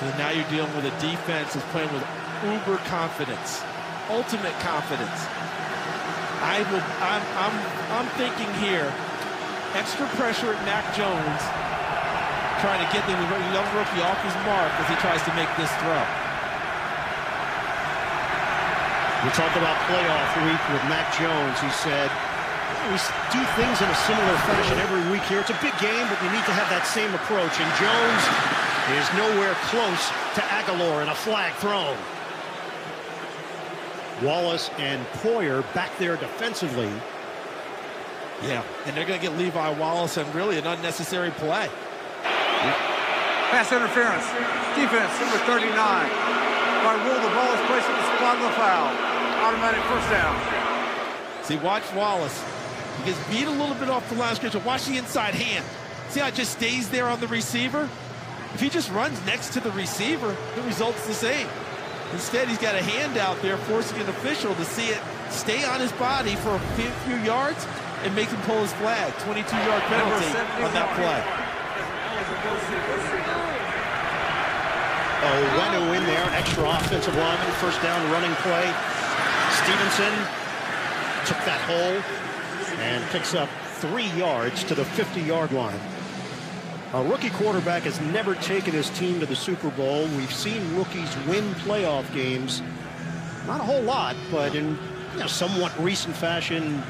So now you're dealing with a defense that's playing with uber confidence, ultimate confidence. I would, I'm, I'm, I'm thinking here, extra pressure at Mac Jones, trying to get the young rookie off his mark as he tries to make this throw. We talked about playoff week with Mac Jones. He said, we do things in a similar fashion every week here. It's a big game, but we need to have that same approach. And Jones is nowhere close to Agholor in a flag thrown. Wallace and Poyer back there defensively. Yeah, and they're going to get Levi Wallace and really an unnecessary play. Pass interference. Defense, number 39. By rule, the ball is placed at the spot of the foul. Automatic first down. See, watch Wallace. He gets beat a little bit off the line of scrimmage. Watch the inside hand. See how it just stays there on the receiver? If he just runs next to the receiver, the result's the same. Instead, he's got a hand out there forcing an official to see it stay on his body for a few, few yards and make him pull his flag. 22-yard penalty on that play. Oh, Onwenu in there, extra offensive lineman, first down running play. Stevenson took that hole and picks up three yards to the 50-yard line. A rookie quarterback has never taken his team to the Super Bowl. We've seen rookies win playoff games. Not a whole lot, but in you know, somewhat recent fashion,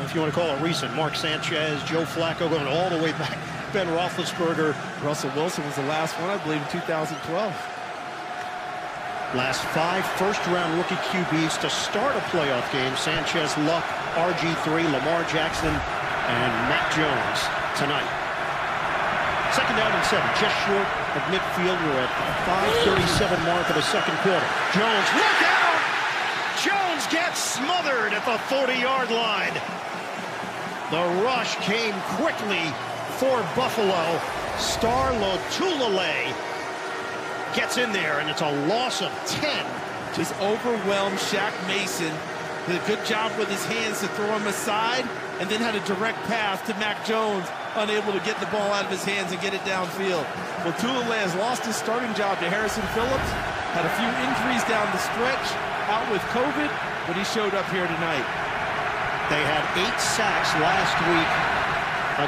if you want to call it recent, Mark Sanchez, Joe Flacco going all the way back, Ben Roethlisberger. Russell Wilson was the last one, I believe, in 2012. Last five first-round rookie QBs to start a playoff game. Sanchez, Luck, RG3, Lamar Jackson, and Mac Jones tonight. Second down and seven, just short of midfield. We're at the 5.37 mark of the second quarter. Jones, look out! Jones gets smothered at the 40-yard line. The rush came quickly for Buffalo. Star Lotulelei gets in there, and it's a loss of 10. Just overwhelmed Shaq Mason. Did a good job with his hands to throw him aside, and then had a direct pass to Mac Jones, unable to get the ball out of his hands and get it downfield. Well, Lotulelei has lost his starting job to Harrison Phillips, had a few injuries down the stretch, out with COVID, but he showed up here tonight. They had eight sacks last week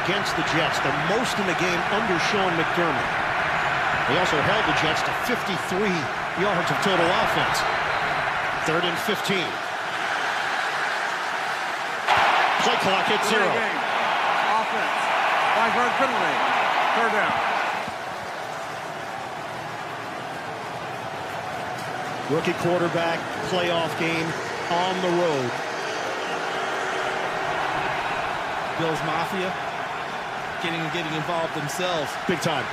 against the Jets, the most in the game under Sean McDermott. They also held the Jets to 53 yards of total offense. Third and 15. Play clock at zero. Offense. Five yard penalty. Third down. Rookie quarterback, playoff game on the road. Bills Mafia getting getting involved themselves. Big time.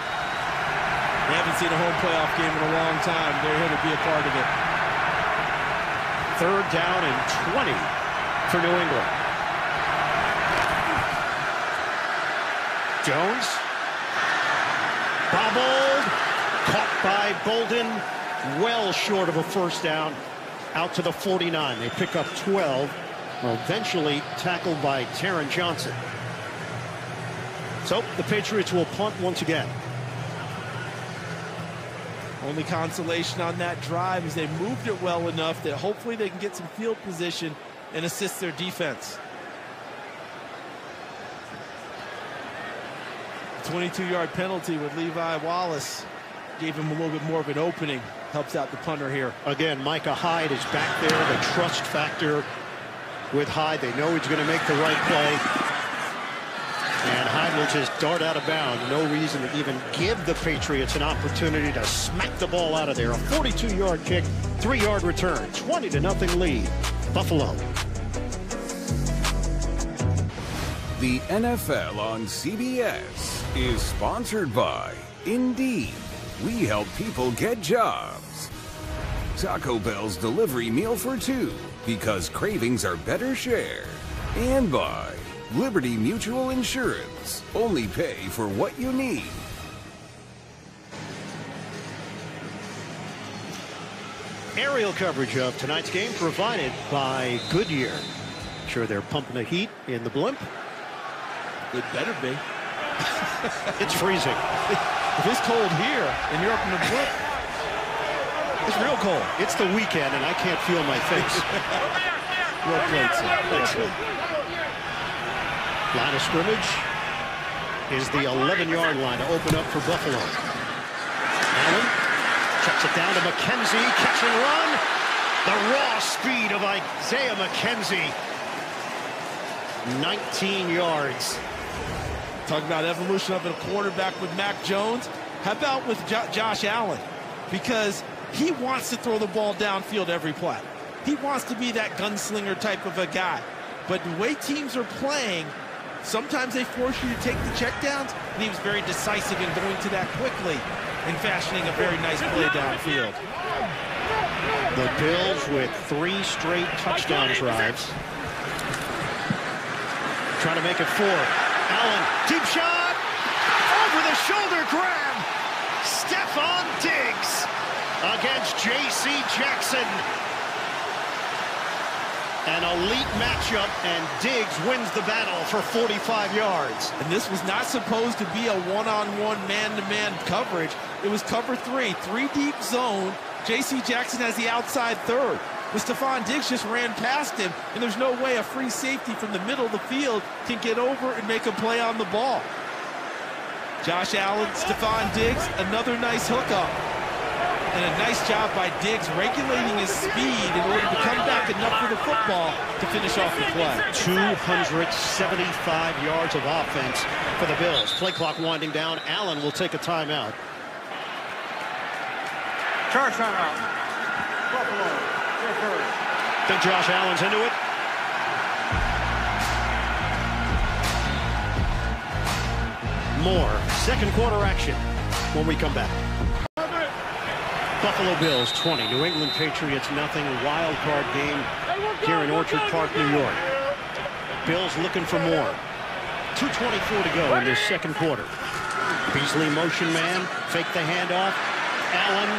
They haven't seen a home playoff game in a long time. They're here to be a part of it. Third down and 20 for New England. Jones. Bobbled. Caught by Bolden. Well short of a first down. Out to the 49. They pick up 12. Eventually tackled by Taron Johnson. So the Patriots will punt once again. Only consolation on that drive is they moved it well enough that hopefully they can get some field position and assist their defense. 22-yard penalty with Levi Wallace gave him a little bit more of an opening. Helps out the punter here. Again, Micah Hyde is back there. The trust factor with Hyde. They know he's going to make the right play. And Hyde will just dart out of bounds. No reason to even give the Patriots an opportunity to smack the ball out of there. A 42-yard kick, three-yard return, 20 to nothing lead. Buffalo. The NFL on CBS is sponsored by Indeed. We help people get jobs. Taco Bell's delivery meal for two because cravings are better shared. And by Liberty Mutual Insurance. Only pay for what you need. Aerial coverage of tonight's game provided by Goodyear. Sure, they're pumping the heat in the blimp. It better be. it's freezing. If it's cold here and you're up in the blimp, it's real cold. It's the weekend and I can't feel my face. well played, sir. Played. Line of scrimmage is the 11-yard line to open up for Buffalo. Allen checks it down to McKenzie. Catch and run. The raw speed of Isaiah McKenzie. 19 yards. Talk about evolution of a quarterback with Mac Jones. How about with jo Josh Allen? Because he wants to throw the ball downfield every play. He wants to be that gunslinger type of a guy. But the way teams are playing, sometimes they force you to take the checkdowns, and he was very decisive in going to that quickly and fashioning a very nice play downfield. The Bills with three straight touchdown drives. Trying to make it four. Allen, deep shot, over the shoulder grab. Stefon Diggs against J.C. Jackson. An elite matchup, and Diggs wins the battle for 45 yards. And this was not supposed to be a one-on-one man-to-man coverage. It was cover three, three deep zone. J.C. Jackson has the outside third. But Stefon Diggs just ran past him, and there's no way a free safety from the middle of the field can get over and make a play on the ball. Josh Allen, Stefon Diggs, another nice hookup. And a nice job by Diggs regulating his speed in order to come back enough for the football to finish off the play. 275 yards of offense for the Bills. Play clock winding down. Allen will take a timeout. Charge timeout. Think Josh Allen's into it. More second quarter action when we come back. Buffalo Bills 20, New England Patriots nothing. Wild card game here in Orchard Park, New York. Bills looking for more. 2.24 to go in this second quarter. Beasley motion man, fake the handoff. Allen,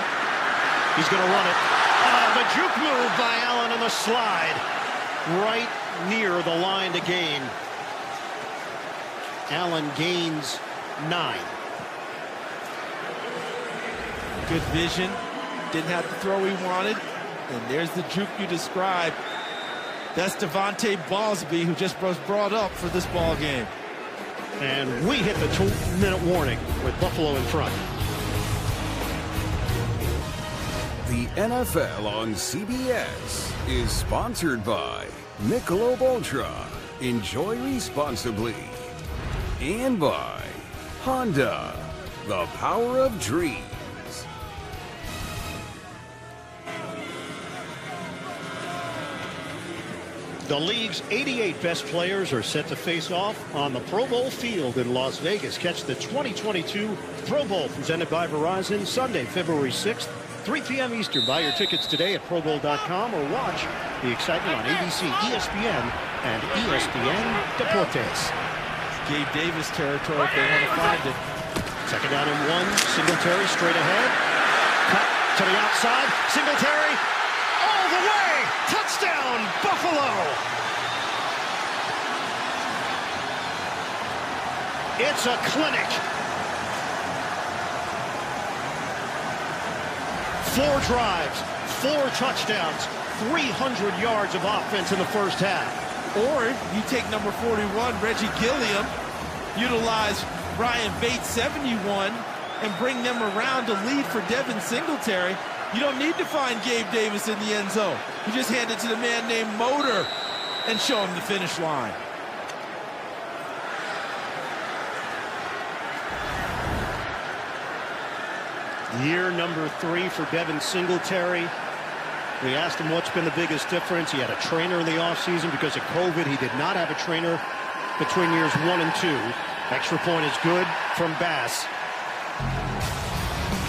he's going to run it. The juke move by Allen on the slide. Right near the line to gain. Allen gains nine. Good vision. Didn't have the throw he wanted. And there's the juke you described. That's Devontae Bosby, who just was brought up for this ball game. And we hit the two-minute warning with Buffalo in front. The NFL on CBS is sponsored by Michelob Ultra. Enjoy responsibly. and by Honda, the power of dreams. The league's 88 best players are set to face off on the Pro Bowl field in Las Vegas. Catch the 2022 Pro Bowl presented by Verizon Sunday, February 6th, 3 p.m. Eastern. Buy your tickets today at ProBowl.com or watch the excitement on ABC, ESPN, and ESPN Deportes. Gabe Davis territory if they want to find it. Second down and one. Singletary straight ahead. Cut to the outside. Singletary all the way. Touchdown, Buffalo. It's a clinic. Four drives, four touchdowns, 300 yards of offense in the first half. Or you take number 41, Reggie Gilliam, utilize Ryan Bates 71, and bring them around to lead for Devin Singletary. You don't need to find Gabe Davis in the end zone. You just hand it to the man named Motor and show him the finish line. Year number three for Devin Singletary. We asked him what's been the biggest difference. He had a trainer in the offseason because of COVID. He did not have a trainer between years one and two. Extra point is good from Bass.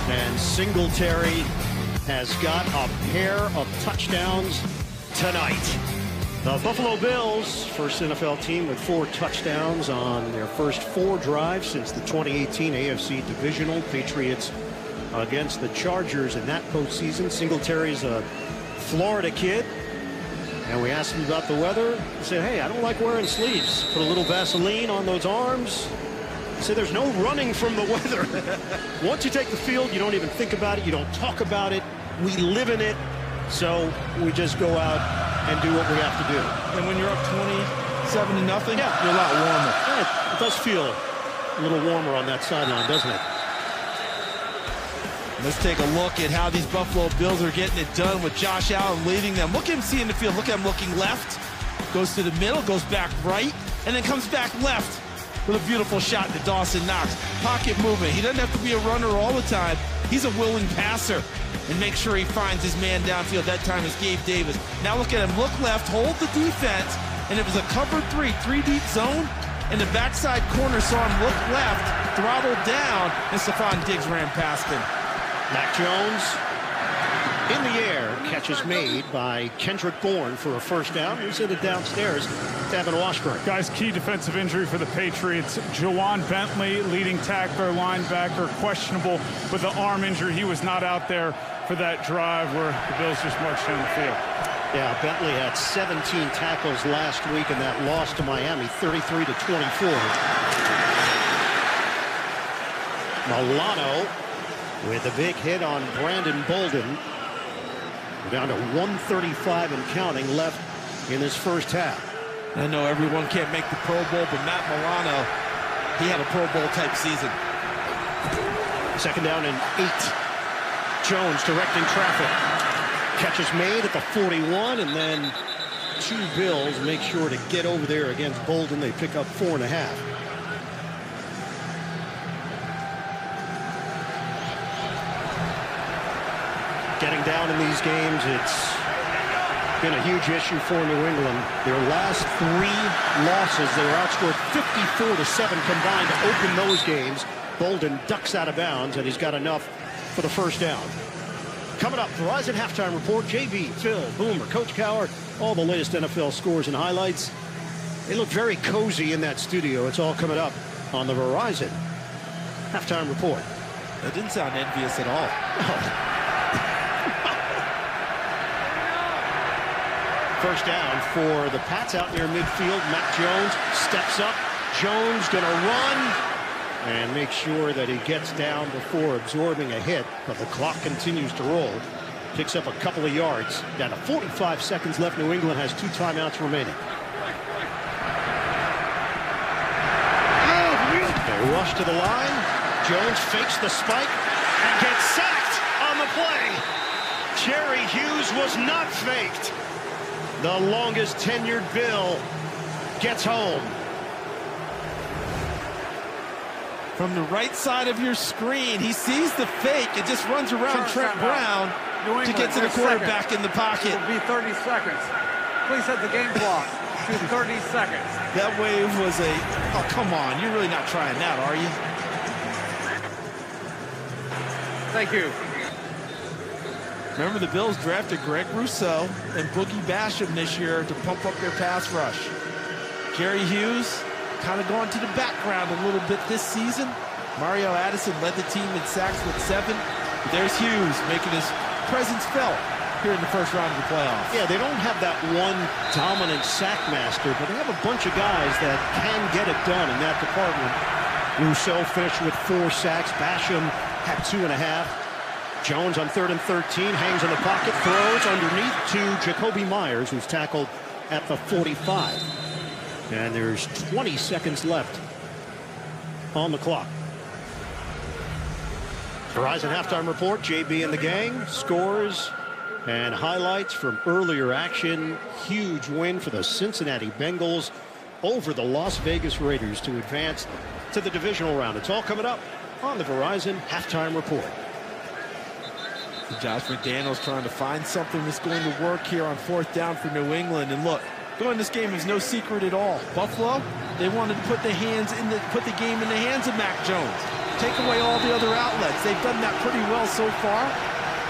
And Singletary has got a pair of touchdowns tonight. The Buffalo Bills, first NFL team with four touchdowns on their first four drives since the 2018 AFC Divisional. Patriots against the Chargers in that postseason. Singletary's a Florida kid. And we asked him about the weather. He said, hey, I don't like wearing sleeves. Put a little Vaseline on those arms. He said, there's no running from the weather. Once you take the field, you don't even think about it. You don't talk about it. We live in it. So we just go out and do what we have to do. And when you're up 27 to nothing, yeah. you're a lot warmer. Yeah, it does feel a little warmer on that sideline, doesn't it? Let's take a look at how these Buffalo Bills are getting it done with Josh Allen leading them. Look at him seeing the field. Look at him looking left. Goes to the middle, goes back right, and then comes back left with a beautiful shot to Dawson Knox. Pocket movement. He doesn't have to be a runner all the time. He's a willing passer and make sure he finds his man downfield. That time is Gabe Davis. Now look at him. Look left, hold the defense, and it was a cover three, three deep zone, and the backside corner saw him look left, throttled down, and Stefon Diggs ran past him. Mac Jones in the air. Catch is made by Kendrick Bourne for a first down. He's in it downstairs to Washburn. Guys, key defensive injury for the Patriots. Ja'Whaun Bentley, leading tackler, linebacker, questionable with the arm injury. He was not out there for that drive where the Bills just marched down the field. Yeah, Bentley had 17 tackles last week in that loss to Miami, 33 to 24. Milano with a big hit on Brandon Bolden. We're down to 135 and counting left in this first half. I know everyone can't make the Pro Bowl, but Matt Milano, he had a Pro Bowl type season. Second down and eight. Jones directing traffic. Catch is made at the 41, and then two Bills make sure to get over there against Bolden. They pick up four and a half. Getting down in these games, it's been a huge issue for New England. Their last three losses, they were outscored 54 to 7 combined to open those games. Bolden ducks out of bounds, and he's got enough for the first down. Coming up, Verizon halftime report. JB, Phil, Boomer, Coach Cowher, all the latest NFL scores and highlights. They look very cozy in that studio. It's all coming up on the Verizon halftime report. That didn't sound envious at all. First down for the Pats out near midfield. Mac Jones steps up. Jones going to run and make sure that he gets down before absorbing a hit. But the clock continues to roll. Picks up a couple of yards. Down to 45 seconds left. New England has two timeouts remaining. They rush to the line. Jones fakes the spike and gets sacked on the play. Jerry Hughes was not faked. The longest tenured Bill gets home. From the right side of your screen, he sees the fake and just runs around Trent Brown to get to the quarterback in the pocket. It will be 30 seconds. Please set the game clock to 30 seconds. That wave was a, oh, come on. You're really not trying that, are you? Thank you. Remember, the Bills drafted Greg Rousseau and Boogie Basham this year to pump up their pass rush. Jerry Hughes kind of gone to the background a little bit this season. Mario Addison led the team in sacks with seven. But there's Hughes making his presence felt here in the first round of the playoffs. Yeah, they don't have that one dominant sack master, but they have a bunch of guys that can get it done in that department. Rousseau finished with four sacks. Basham had two and a half. Jones on third and 13, hangs in the pocket, throws underneath to Jakobi Meyers, who's tackled at the 45. And there's 20 seconds left on the clock. Verizon halftime report, JB and the gang, scores and highlights from earlier action. Huge win for the Cincinnati Bengals over the Las Vegas Raiders to advance to the divisional round. It's all coming up on the Verizon halftime report. Josh McDaniels trying to find something that's going to work here on fourth down for New England. And look, going this game is no secret at all. Buffalo, they wanted to put the hands in the put the game in the hands of Mac Jones. Take away all the other outlets. They've done that pretty well so far.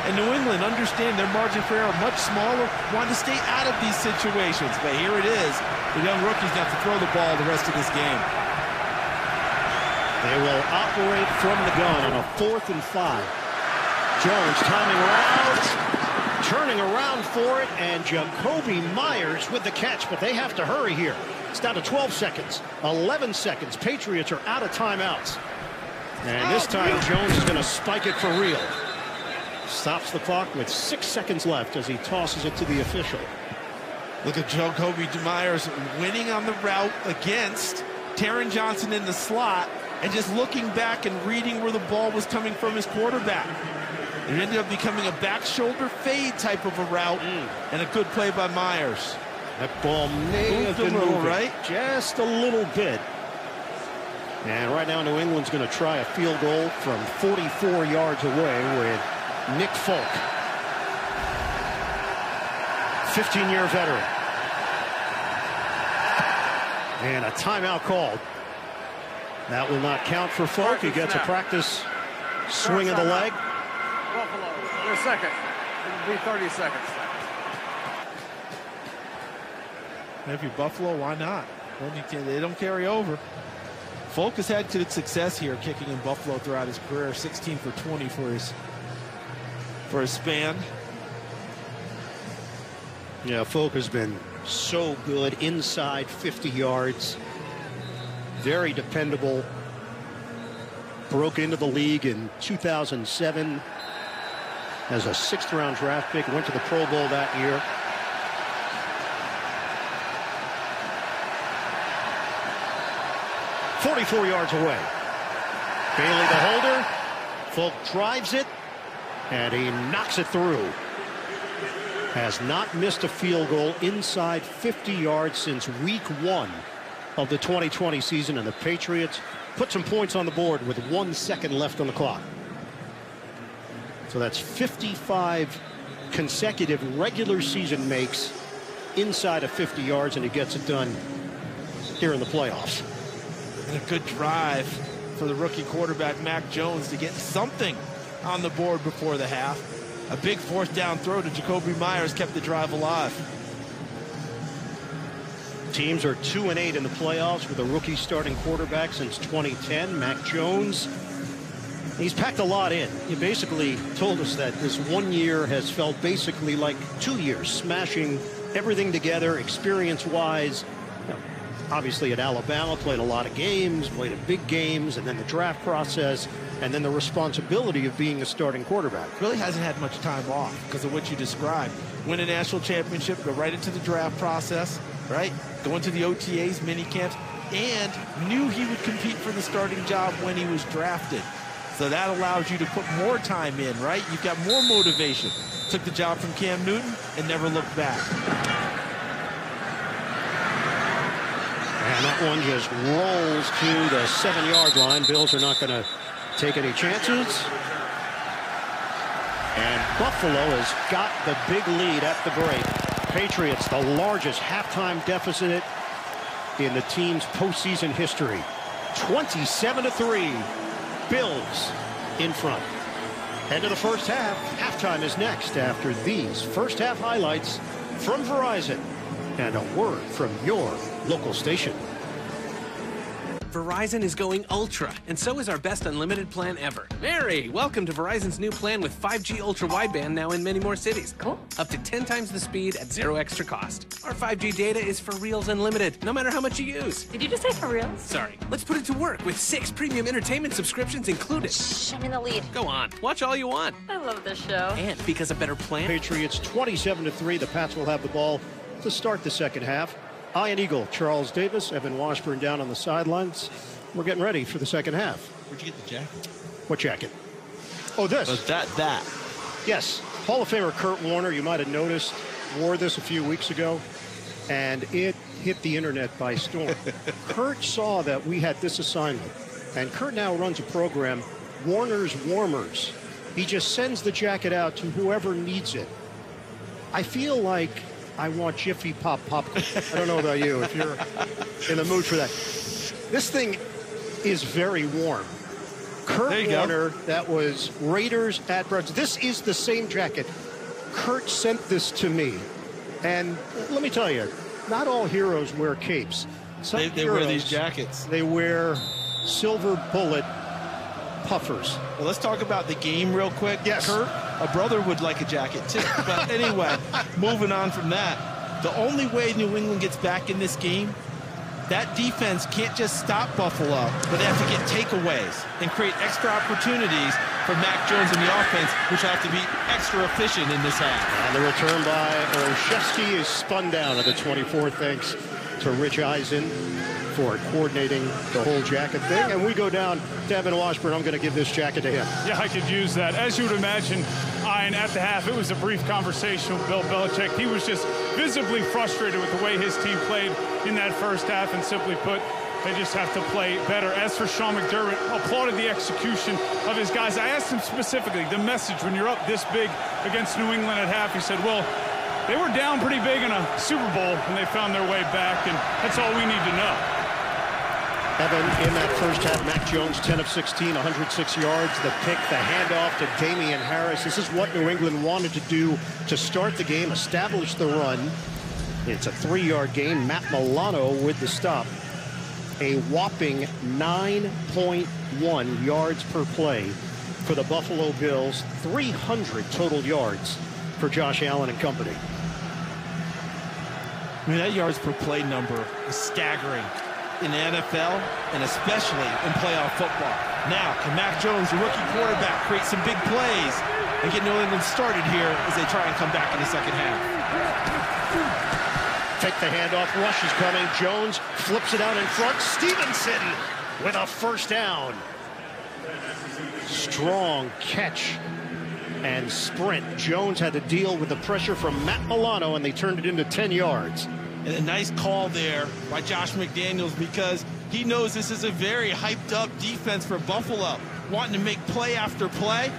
And New England understand their margin for error much smaller, want to stay out of these situations. But here it is. The young rookies have to throw the ball the rest of this game. They will operate from the gun on a fourth and five. Jones timing around, turning around for it, and Jakobi Meyers with the catch, but they have to hurry here. It's down to 12 seconds, 11 seconds. Patriots are out of timeouts. And this time, Jones is going to spike it for real. Stops the clock with six seconds left as he tosses it to the official. Look at Jakobi Meyers winning on the route against Taron Johnson in the slot and just looking back and reading where the ball was coming from his quarterback. It ended up becoming a back shoulder fade type of a route mm. and a good play by Meyers. That ball may Moved have been little, right? Just a little bit. And right now New England's going to try a field goal from 44 yards away with Nick Folk. 15-year veteran. And a timeout called. That will not count for Folk. He gets a practice swing of the leg. Buffalo. In a second. It'll be 30 seconds. If you're Buffalo, why not? They don't carry over. Folk has had good success here kicking in Buffalo throughout his career. 16 for 20 for his for his span. Yeah, Folk has been so good inside 50 yards. Very dependable. Broke into the league in 2007 as a sixth round draft pick, went to the Pro Bowl that year. Forty-four yards away. Bailey the holder. Folk drives it, and he knocks it through. Has not missed a field goal inside 50 yards since week one of the 2020 season, and the Patriots put some points on the board with one second left on the clock. So that's 55 consecutive regular season makes inside of 50 yards, and he gets it done here in the playoffs. And a good drive for the rookie quarterback, Mac Jones, to get something on the board before the half. A big fourth down throw to Jakobi Meyers kept the drive alive. Teams are 2 and 8 in the playoffs with a rookie starting quarterback since 2010. Mac Jones He's packed a lot in. He basically told us that this one year has felt basically like two years, smashing everything together experience-wise. obviously at Alabama, played a lot of games, played in big games, and then the draft process, and then the responsibility of being a starting quarterback. Really hasn't had much time off because of what you described. Win a national championship, go right into the draft process, right? Go into the OTAs, mini camps, and knew he would compete for the starting job when he was drafted. So that allows you to put more time in, right? You've got more motivation. Took the job from Cam Newton and never looked back. And that one just rolls to the seven-yard line. Bills are not going to take any chances. And Buffalo has got the big lead at the break. Patriots, the largest halftime deficit in the team's postseason history. 27 to 3. Bills in front. End of the first half. Halftime is next after these first half highlights from Verizon and a word from your local station. Verizon is going ultra, and so is our best unlimited plan ever. Mary, welcome to Verizon's new plan with 5G ultra wideband now in many more cities. Cool. Up to 10 times the speed at zero extra cost. Our 5G data is for reals unlimited, no matter how much you use. Did you just say for reals? Sorry. Let's put it to work with six premium entertainment subscriptions included. Shh, I'm in the lead. Go on, watch all you want. I love this show. And because a better plan. Patriots 27 to 3. The Pats will have the ball to start the second half. Ian Eagle, Charles Davis, Evan Washburn down on the sidelines. We're getting ready for the second half. Where'd you get the jacket? What jacket? Oh, this. Was that that? Yes. Hall of Famer Kurt Warner, you might have noticed, wore this a few weeks ago, and it hit the internet by storm. Kurt saw that we had this assignment, and Kurt now runs a program, Warner's Warmers. He just sends the jacket out to whoever needs it. I feel like I want Jiffy Pop popcorn. I don't know about you, if you're in the mood for that. This thing is very warm. Kurt Warner, go. that was Raiders at Browns. This is the same jacket. Kurt sent this to me. And let me tell you, not all heroes wear capes. Some they, they heroes, wear these jackets. They wear silver bullet puffers. Well, let's talk about the game real quick. Yes. Kurt, a brother would like a jacket too. But anyway, moving on from that, the only way New England gets back in this game that defense can't just stop Buffalo, but they have to get takeaways and create extra opportunities for Mac Jones and the offense, which have to be extra efficient in this half. And the return by Olszewski is spun down at the 24, thanks to Rich Eisen for coordinating the whole jacket thing. And we go down to Evan Washburn. I'm going to give this jacket to him. Yeah, I could use that. As you would imagine, Ian, at the half, it was a brief conversation with Bill Belichick. He was just visibly frustrated with the way his team played in that first half, and simply put, they just have to play better. As for Sean McDermott, applauded the execution of his guys. I asked him specifically the message when you're up this big against New England at half. He said, well, they were down pretty big in a Super Bowl and they found their way back, and that's all we need to know. Evan, in that first half, Mac Jones, 10 of 16, 106 yards. The pick, the handoff to Damien Harris. This is what New England wanted to do to start the game, establish the run. It's a three-yard gain. Matt Milano with the stop. A whopping 9.1 yards per play for the Buffalo Bills. 300 total yards for Josh Allen and company. I mean, that yards per play number is staggering in the NFL and especially in playoff football. Now, can Mac Jones, the rookie quarterback, create some big plays and get New England started here as they try and come back in the second half? Take the handoff. Rush is coming. Jones flips it out in front. Stevenson with a first down. Strong catch and sprint. Jones had to deal with the pressure from Matt Milano, and they turned it into 10 yards. And a nice call there by Josh McDaniels because he knows this is a very hyped up defense for Buffalo, wanting to make play after play.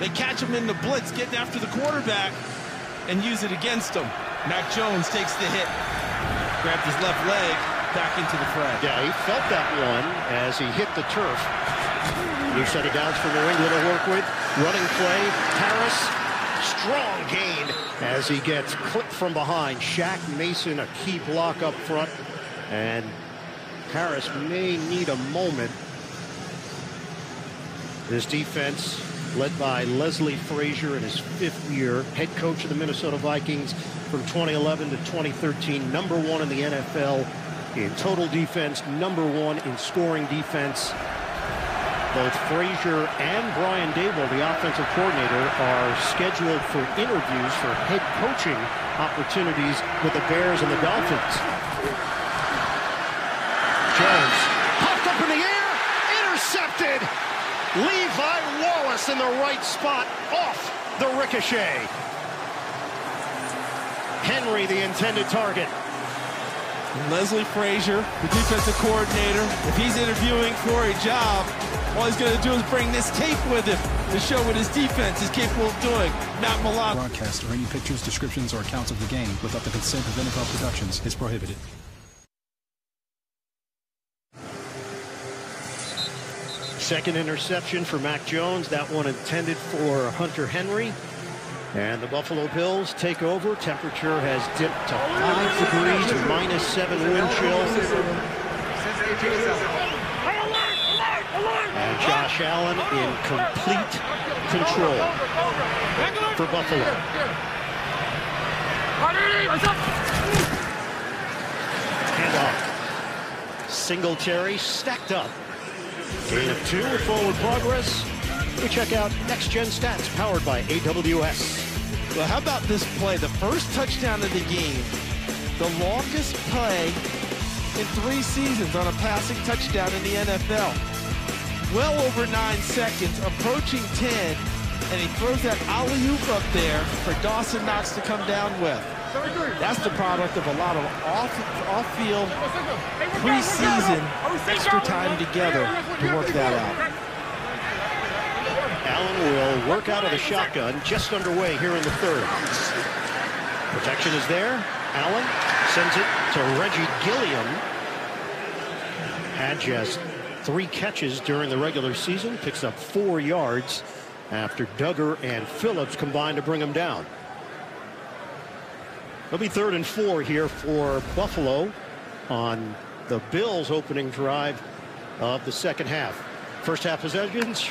They catch him in the blitz, getting after the quarterback, and use it against him. Mac Jones takes the hit, grabbed his left leg, back into the fray. Yeah, he felt that one as he hit the turf. New set of downs for New England to work with. Running play, Harris, strong gain as he gets clipped from behind. Shaq Mason, a key block up front. And Harris may need a moment. This defense led by Leslie Frazier in his fifth year, head coach of the Minnesota Vikings from 2011 to 2013, number one in the NFL in total defense, number one in scoring defense. Both Frazier and Brian Daboll, the offensive coordinator, are scheduled for interviews for head coaching opportunities with the Bears and the Dolphins. Jones popped up in the air, intercepted. Levi Wallace in the right spot, off the ricochet. Henry, the intended target. And Leslie Frazier, the defensive coordinator, if he's interviewing for a job, all he's going to do is bring this tape with him to show what his defense is capable of doing. Matt Milano. Broadcast or any pictures, descriptions, or accounts of the game without the consent of NFL Productions is prohibited. Second interception for Mac Jones. That one intended for Hunter Henry. And the Buffalo Bills take over. Temperature has dipped to 5 degrees, minus 7 wind chill. And Josh Allen in complete control for Buffalo. Hand Handoff. Singletary stacked up. Gain of two forward progress. We check out Next Gen Stats powered by AWS. Well, how about this play? The first touchdown of the game, the longest play in three seasons on a passing touchdown in the NFL. Well over nine seconds, approaching 10, and he throws that alley-oop up there for Dawson Knox to come down with. That's the product of a lot of off, off-field preseason extra time together to work that out. Allen will work out of the shotgun just underway here in the third. Protection is there. Allen sends it to Reggie Gilliam. Had just three catches during the regular season. Picks up four yards after Dugger and Phillips combined to bring him down. It'll be third and four here for Buffalo on the Bills opening drive of the second half. First half possessions,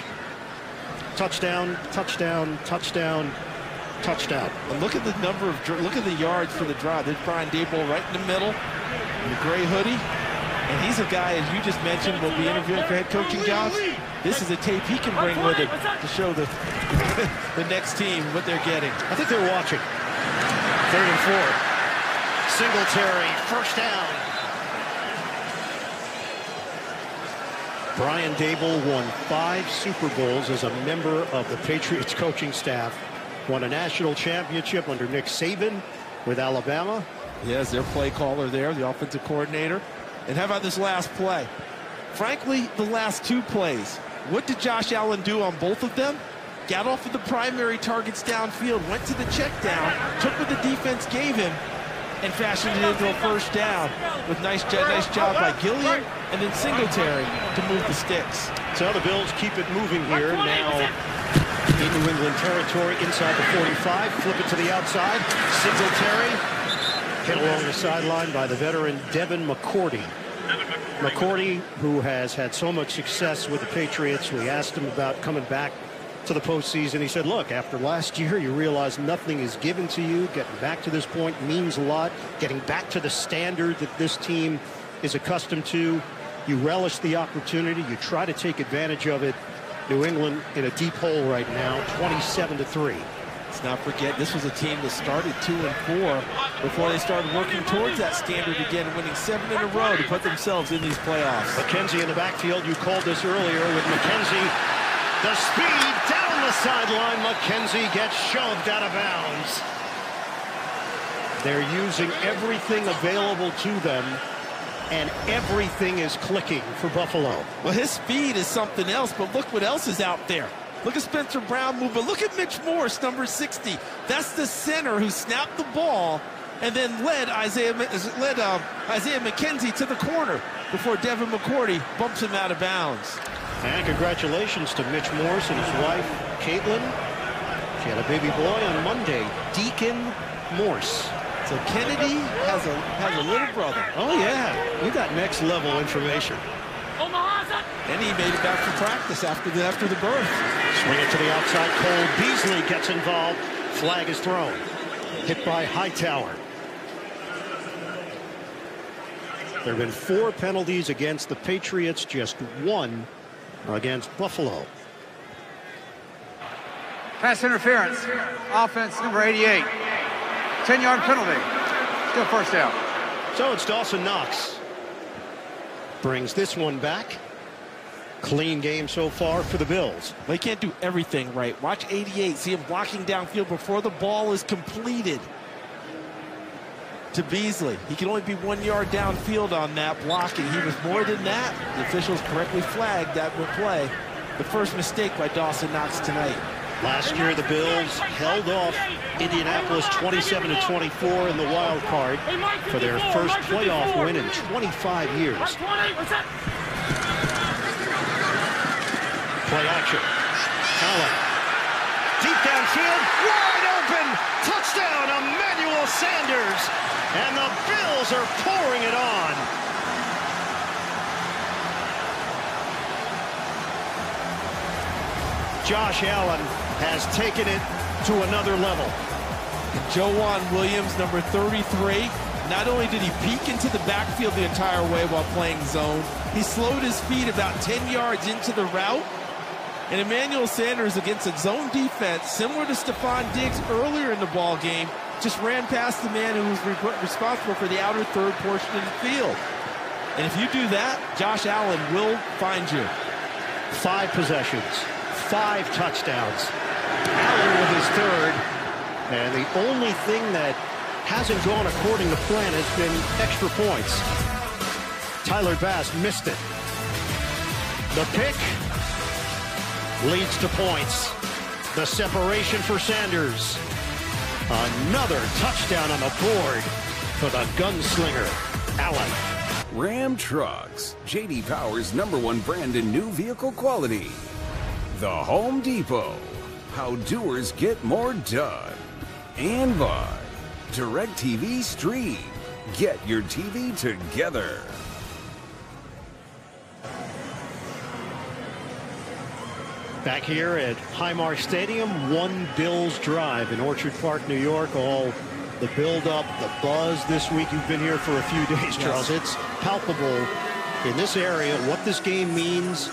touchdown, touchdown, touchdown, touchdown. And look at the number of, look at the yards for the drive. There's Brian Daboll right in the middle, in the gray hoodie. And he's a guy, as you just mentioned, will be interviewing for head coaching jobs. This is a tape he can bring with him to show the, the next team what they're getting. I think they're watching. Third and four. Singletary, first down. Brian Daboll won five Super Bowls as a member of the Patriots coaching staff. Won a national championship under Nick Saban with Alabama. Yes, their play caller there, the offensive coordinator. And how about this last play? Frankly, the last two plays. What did Josh Allen do on both of them? Got off of the primary targets downfield, went to the check down, took what the defense gave him, and fashioned it into a first down with nice, nice job by Gilliam and then Singletary to move the sticks. So the Bills keep it moving here now in New England territory inside the 45. Flip it to the outside. Singletary hit along the sideline by the veteran Devin McCourty. McCourty, who has had so much success with the Patriots, we asked him about coming back to the postseason. He said, look, after last year, you realize nothing is given to you. Getting back to this point means a lot. Getting back to the standard that this team is accustomed to. You relish the opportunity. You try to take advantage of it. New England in a deep hole right now, 27 to 3. Let's not forget, this was a team that started 2 and 4 before they started working towards that standard again, winning seven in a row to put themselves in these playoffs. McKenzie in the backfield. You called this earlier with McKenzie. The speed sideline. McKenzie gets shoved out of bounds. They're using everything available to them, and everything is clicking for Buffalo. Well, his speed is something else, but look what else is out there. Look at Spencer Brown but look at Mitch Morse, number 60. That's the center who snapped the ball and then led Isaiah led uh, Isaiah McKenzie to the corner before Devin McCourty bumps him out of bounds. And congratulations to Mitch Morse and his wife, Caitlin. She had a baby boy on Monday, Deacon Morse. So Kennedy has a has a little brother. Oh yeah, you got next level information. And he made it back to practice after the after the birth. Swing it to the outside. Cole Beasley gets involved. Flag is thrown. Hit by Hightower. There have been four penalties against the Patriots, just one against Buffalo. Pass interference. Offense number 88. 10-yard penalty. Still first down. So it's Dawson Knox. Brings this one back. Clean game so far for the Bills. They can't do everything right. Watch 88. See him blocking downfield before the ball is completed. To Beasley. He can only be one yard downfield on that block, and he was more than that. The officials correctly flagged that play. The first mistake by Dawson Knox tonight. Last year, the Bills held off Indianapolis 27 to 24 in the wild card for their first playoff win in 25 years. Play action. Allen. Deep downfield, open, touchdown, Emmanuel Sanders. And the Bills are pouring it on. Josh Allen has taken it to another level. Joejuan Williams, number 33. Not only did he peek into the backfield the entire way while playing zone, he slowed his feet about 10 yards into the route. And Emmanuel Sanders against a zone defense, similar to Stefon Diggs earlier in the ball game, just ran past the man who was re responsible for the outer third portion of the field. And if you do that, Josh Allen will find you. Five possessions, five touchdowns. Allen with his third. And the only thing that hasn't gone according to plan has been extra points. Tyler Bass missed it. The pick leads to points. The separation for Sanders. Another touchdown on the board for the gunslinger, Allen. Ram Trucks, JD Power's number one brand in new vehicle quality. The Home Depot, how doers get more done. And by DirecTV Stream, get your TV together. Back here at Highmark Stadium, one Bills drive in Orchard Park, New York. All the build-up, the buzz this week. You've been here for a few days, Charles. Yes. It's palpable in this area what this game means,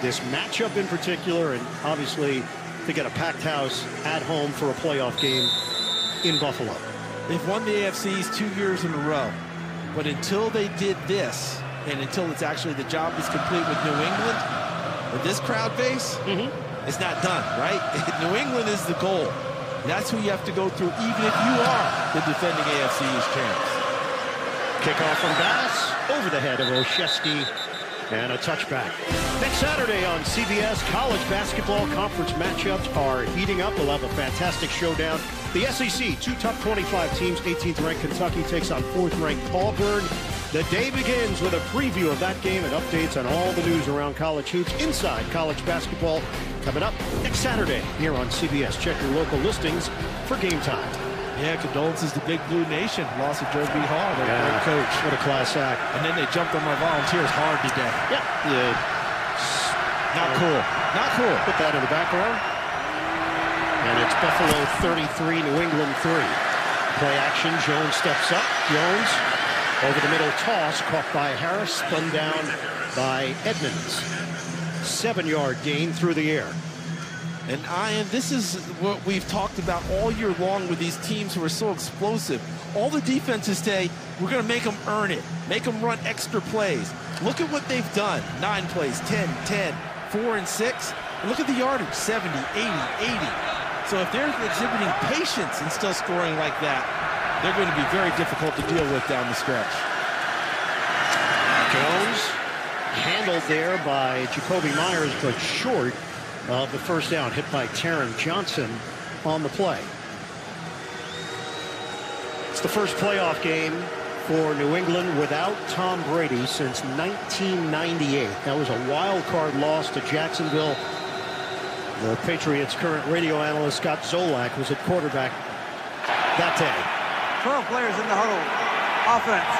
this matchup in particular, and obviously to get a packed house at home for a playoff game in Buffalo. They've won the AFCs two years in a row, but until they did this, and until it's actually the job is complete with New England, with this crowd base, mm -hmm. it's not done, right? New England is the goal. That's who you have to go through, even if you are the defending AFC East champs. Kickoff from Bass, over the head of Olszewski, and a touchback. Next Saturday on CBS, college basketball conference matchups are heating up. We'll have a fantastic showdown. The SEC, two top 25 teams, 18th ranked Kentucky takes on 4th ranked Auburn. The day begins with a preview of that game and updates on all the news around college hoops inside college basketball coming up next Saturday here on CBS. Check your local listings for game time. Yeah, condolences to Big Blue Nation. Loss of Joe B. Hall, their yeah, great coach. What a class act. And then they jumped on my volunteers hard today. Yeah. yeah. Not cool. Not cool. Put that in the background. And it's Buffalo 33, New England 3. Play action. Jones steps up. Jones over the middle toss caught by Harris, spun down by Edmunds. Seven yard gain through the air. And Ian, this is what we've talked about all year long with these teams who are so explosive. All the defenses say, we're going to make them earn it, make them run extra plays. Look at what they've done. Nine plays, 10, 10, 4, and 6. And look at the yardage, 70, 80, 80. So if they're exhibiting patience and still scoring like that, they're going to be very difficult to deal with down the stretch. Jones handled there by Jakobi Meyers, but short of the first down, hit by Taron Johnson on the play. It's the first playoff game for New England without Tom Brady since 1998. That was a wild card loss to Jacksonville. The Patriots' current radio analyst Scott Zolak was at quarterback that day. 12 players in the huddle. Offense.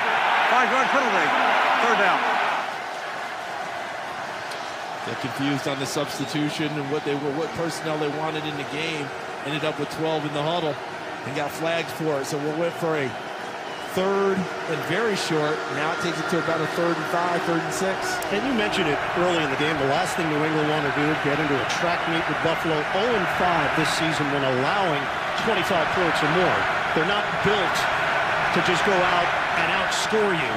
Five-yard penalty. Third down. Get confused on the substitution and what they were, what personnel they wanted in the game. Ended up with 12 in the huddle and got flagged for it. So we'll went for a third and very short. Now it takes it to about a third and five, third and six. And you mentioned it early in the game. The last thing New England want to do is get into a track meet with Buffalo 0-5 this season when allowing 25 points or more. They're not built to just go out and outscore you.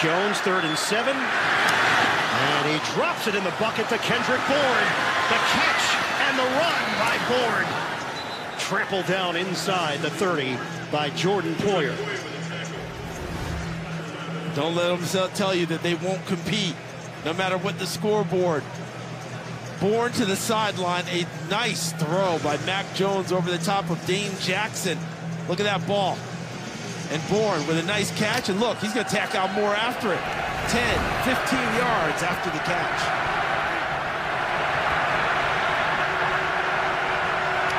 Jones, third and seven. And he drops it in the bucket to Kendrick Bourne. The catch and the run by Bourne. trampled down inside the 30 by Jordan Poyer. Don't let them uh, tell you that they won't compete, no matter what the scoreboard. Bourne to the sideline, a nice throw by Mac Jones over the top of Dane Jackson. Look at that ball. And Bourne with a nice catch, and look, he's going to tack out more after it. 10, 15 yards after the catch.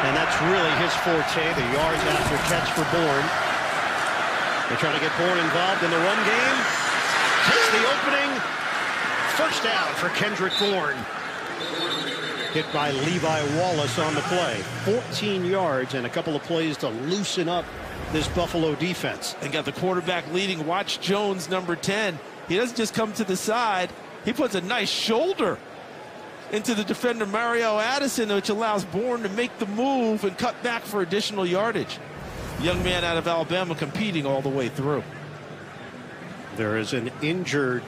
And that's really his forte, the yards after catch for Bourne. They're trying to get Bourne involved in the run game. Takes the opening. First down for Kendrick Bourne. Hit by Levi Wallace on the play. 14 yards and a couple of plays to loosen up this Buffalo defense. And got the quarterback leading. Watch Jones, number 10. He doesn't just come to the side. He puts a nice shoulder into the defender Mario Addison, which allows Bourne to make the move and cut back for additional yardage. Young man out of Alabama competing all the way through. There is an injured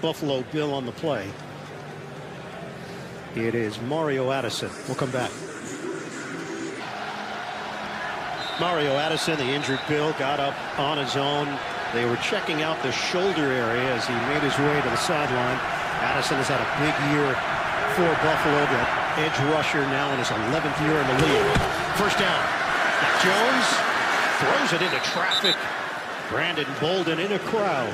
Buffalo Bill on the play. It is Mario Addison. We'll come back. Mario Addison, the injured Bill, got up on his own. They were checking out the shoulder area as he made his way to the sideline. Addison has had a big year for Buffalo, the edge rusher now in his 11th year in the league. First down. Jones throws it into traffic. Brandon Bolden in a crowd.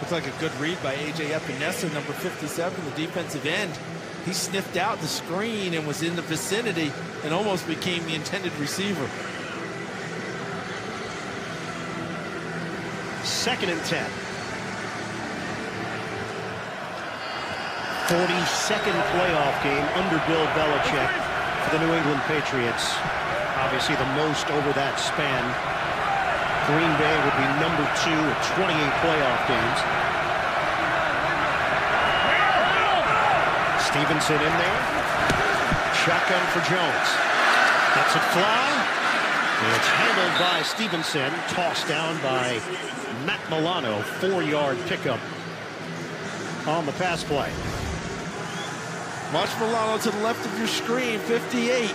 Looks like a good read by A.J. Epenesa, number 57, the defensive end. He sniffed out the screen and was in the vicinity and almost became the intended receiver. Second and 10. 42nd playoff game under Bill Belichick for the New England Patriots. Obviously the most over that span. Green Bay would be number two at 28 playoff games. Stevenson in there. Shotgun for Jones. That's a fly. It's handled by Stevenson. Tossed down by Matt Milano. Four-yard pickup on the pass play. Watch Milano to the left of your screen, 58.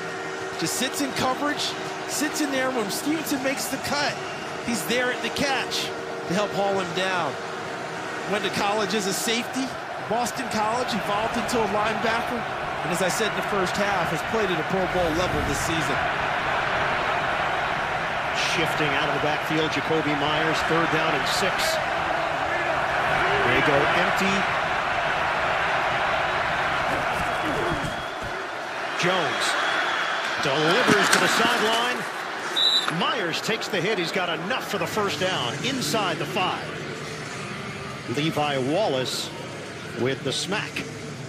Just sits in coverage, sits in there when Stevenson makes the cut. He's there at the catch to help haul him down. Went to college as a safety, Boston College, evolved into a linebacker, and as I said in the first half, has played at a Pro Bowl level this season. Shifting out of the backfield, Jakobi Meyers, third down and six. They go empty Jones delivers to the sideline. Meyers takes the hit. He's got enough for the first down inside the five. Levi Wallace with the smack.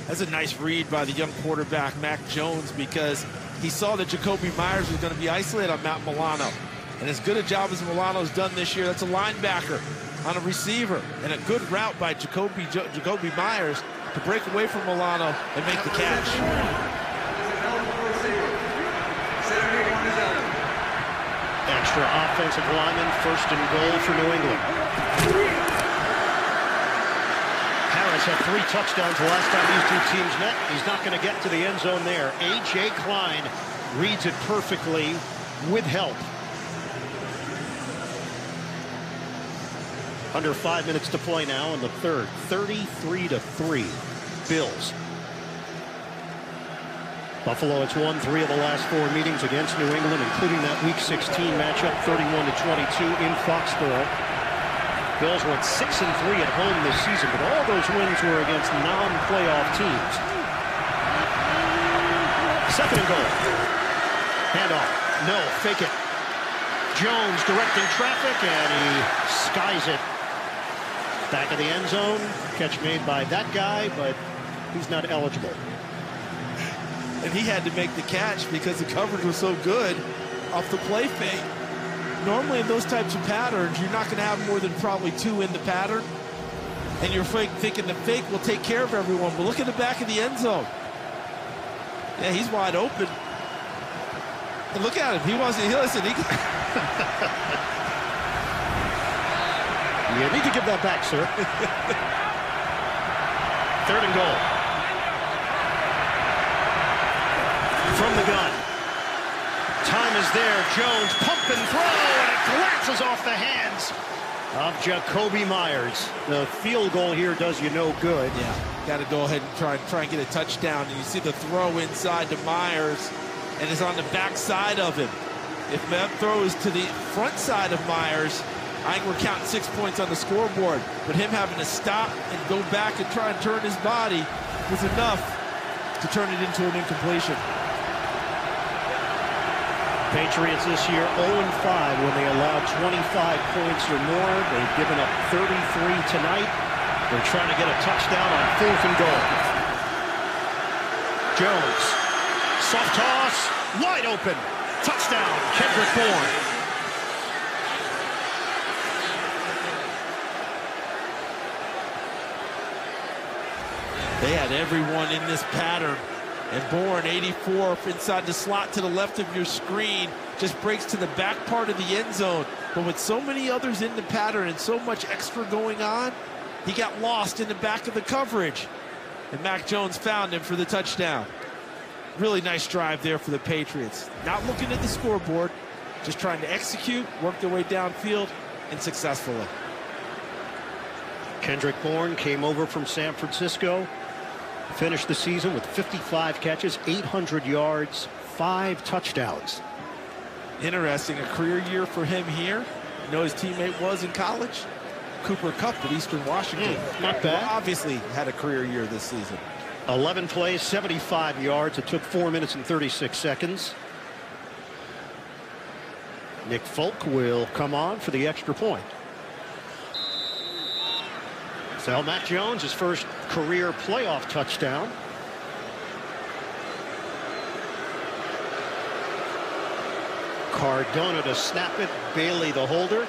That's a nice read by the young quarterback, Mac Jones, because he saw that Jakobi Meyers was going to be isolated on Matt Milano. And as good a job as Milano's done this year, that's a linebacker on a receiver. And a good route by Jakobi, Jakobi Meyers to break away from Milano and make the catch. Extra offensive lineman, first and goal for New England. Harris had three touchdowns the last time these two teams met. He's not going to get to the end zone there. A.J. Klein reads it perfectly with help. Under five minutes to play now in the third. 33 to 3. Bills. Buffalo has won three of the last four meetings against New England, including that Week 16 matchup, 31 to 22 in Foxborough. Bills went six and three at home this season, but all those wins were against non-playoff teams. Second and goal. Handoff. No, fake it. Jones directing traffic, and he skies it. Back of the end zone. Catch made by that guy, but he's not eligible and he had to make the catch because the coverage was so good off the play fake. Normally in those types of patterns, you're not going to have more than probably two in the pattern. And you're thinking the fake will take care of everyone. But look at the back of the end zone. Yeah, he's wide open. And look at him. He wants to, he, listen, he You need to give that back, sir. Third and goal. From the gun. Time is there. Jones pump and throw, and it glances off the hands of Jakobi Meyers. The field goal here does you no good. Yeah, got to go ahead and try, try and get a touchdown. And you see the throw inside to Meyers, and it's on the back side of him. If that throw is to the front side of Meyers, I think we're counting six points on the scoreboard. But him having to stop and go back and try and turn his body was enough to turn it into an incompletion. Patriots this year 0-5 when they allow 25 points or more. They've given up 33 tonight. They're trying to get a touchdown on fourth and goal. Jones, soft toss, wide open. Touchdown, Kendrick Bourne. They had everyone in this pattern. And Bourne, 84 inside the slot to the left of your screen, just breaks to the back part of the end zone. But with so many others in the pattern and so much extra going on, he got lost in the back of the coverage. And Mac Jones found him for the touchdown. Really nice drive there for the Patriots. Not looking at the scoreboard, just trying to execute, work their way downfield, and successfully. Kendrick Bourne came over from San Francisco, finished the season with 55 catches, 800 yards, five touchdowns. Interesting, a career year for him here. You know his teammate was in college? Cooper Kupp at Eastern Washington. Mm, not bad. Well, obviously had a career year this season. 11 plays, 75 yards. It took 4 minutes and 36 seconds. Nick Folk will come on for the extra point. So Mac Jones, his first career playoff touchdown. Cardona to snap it. Bailey the holder.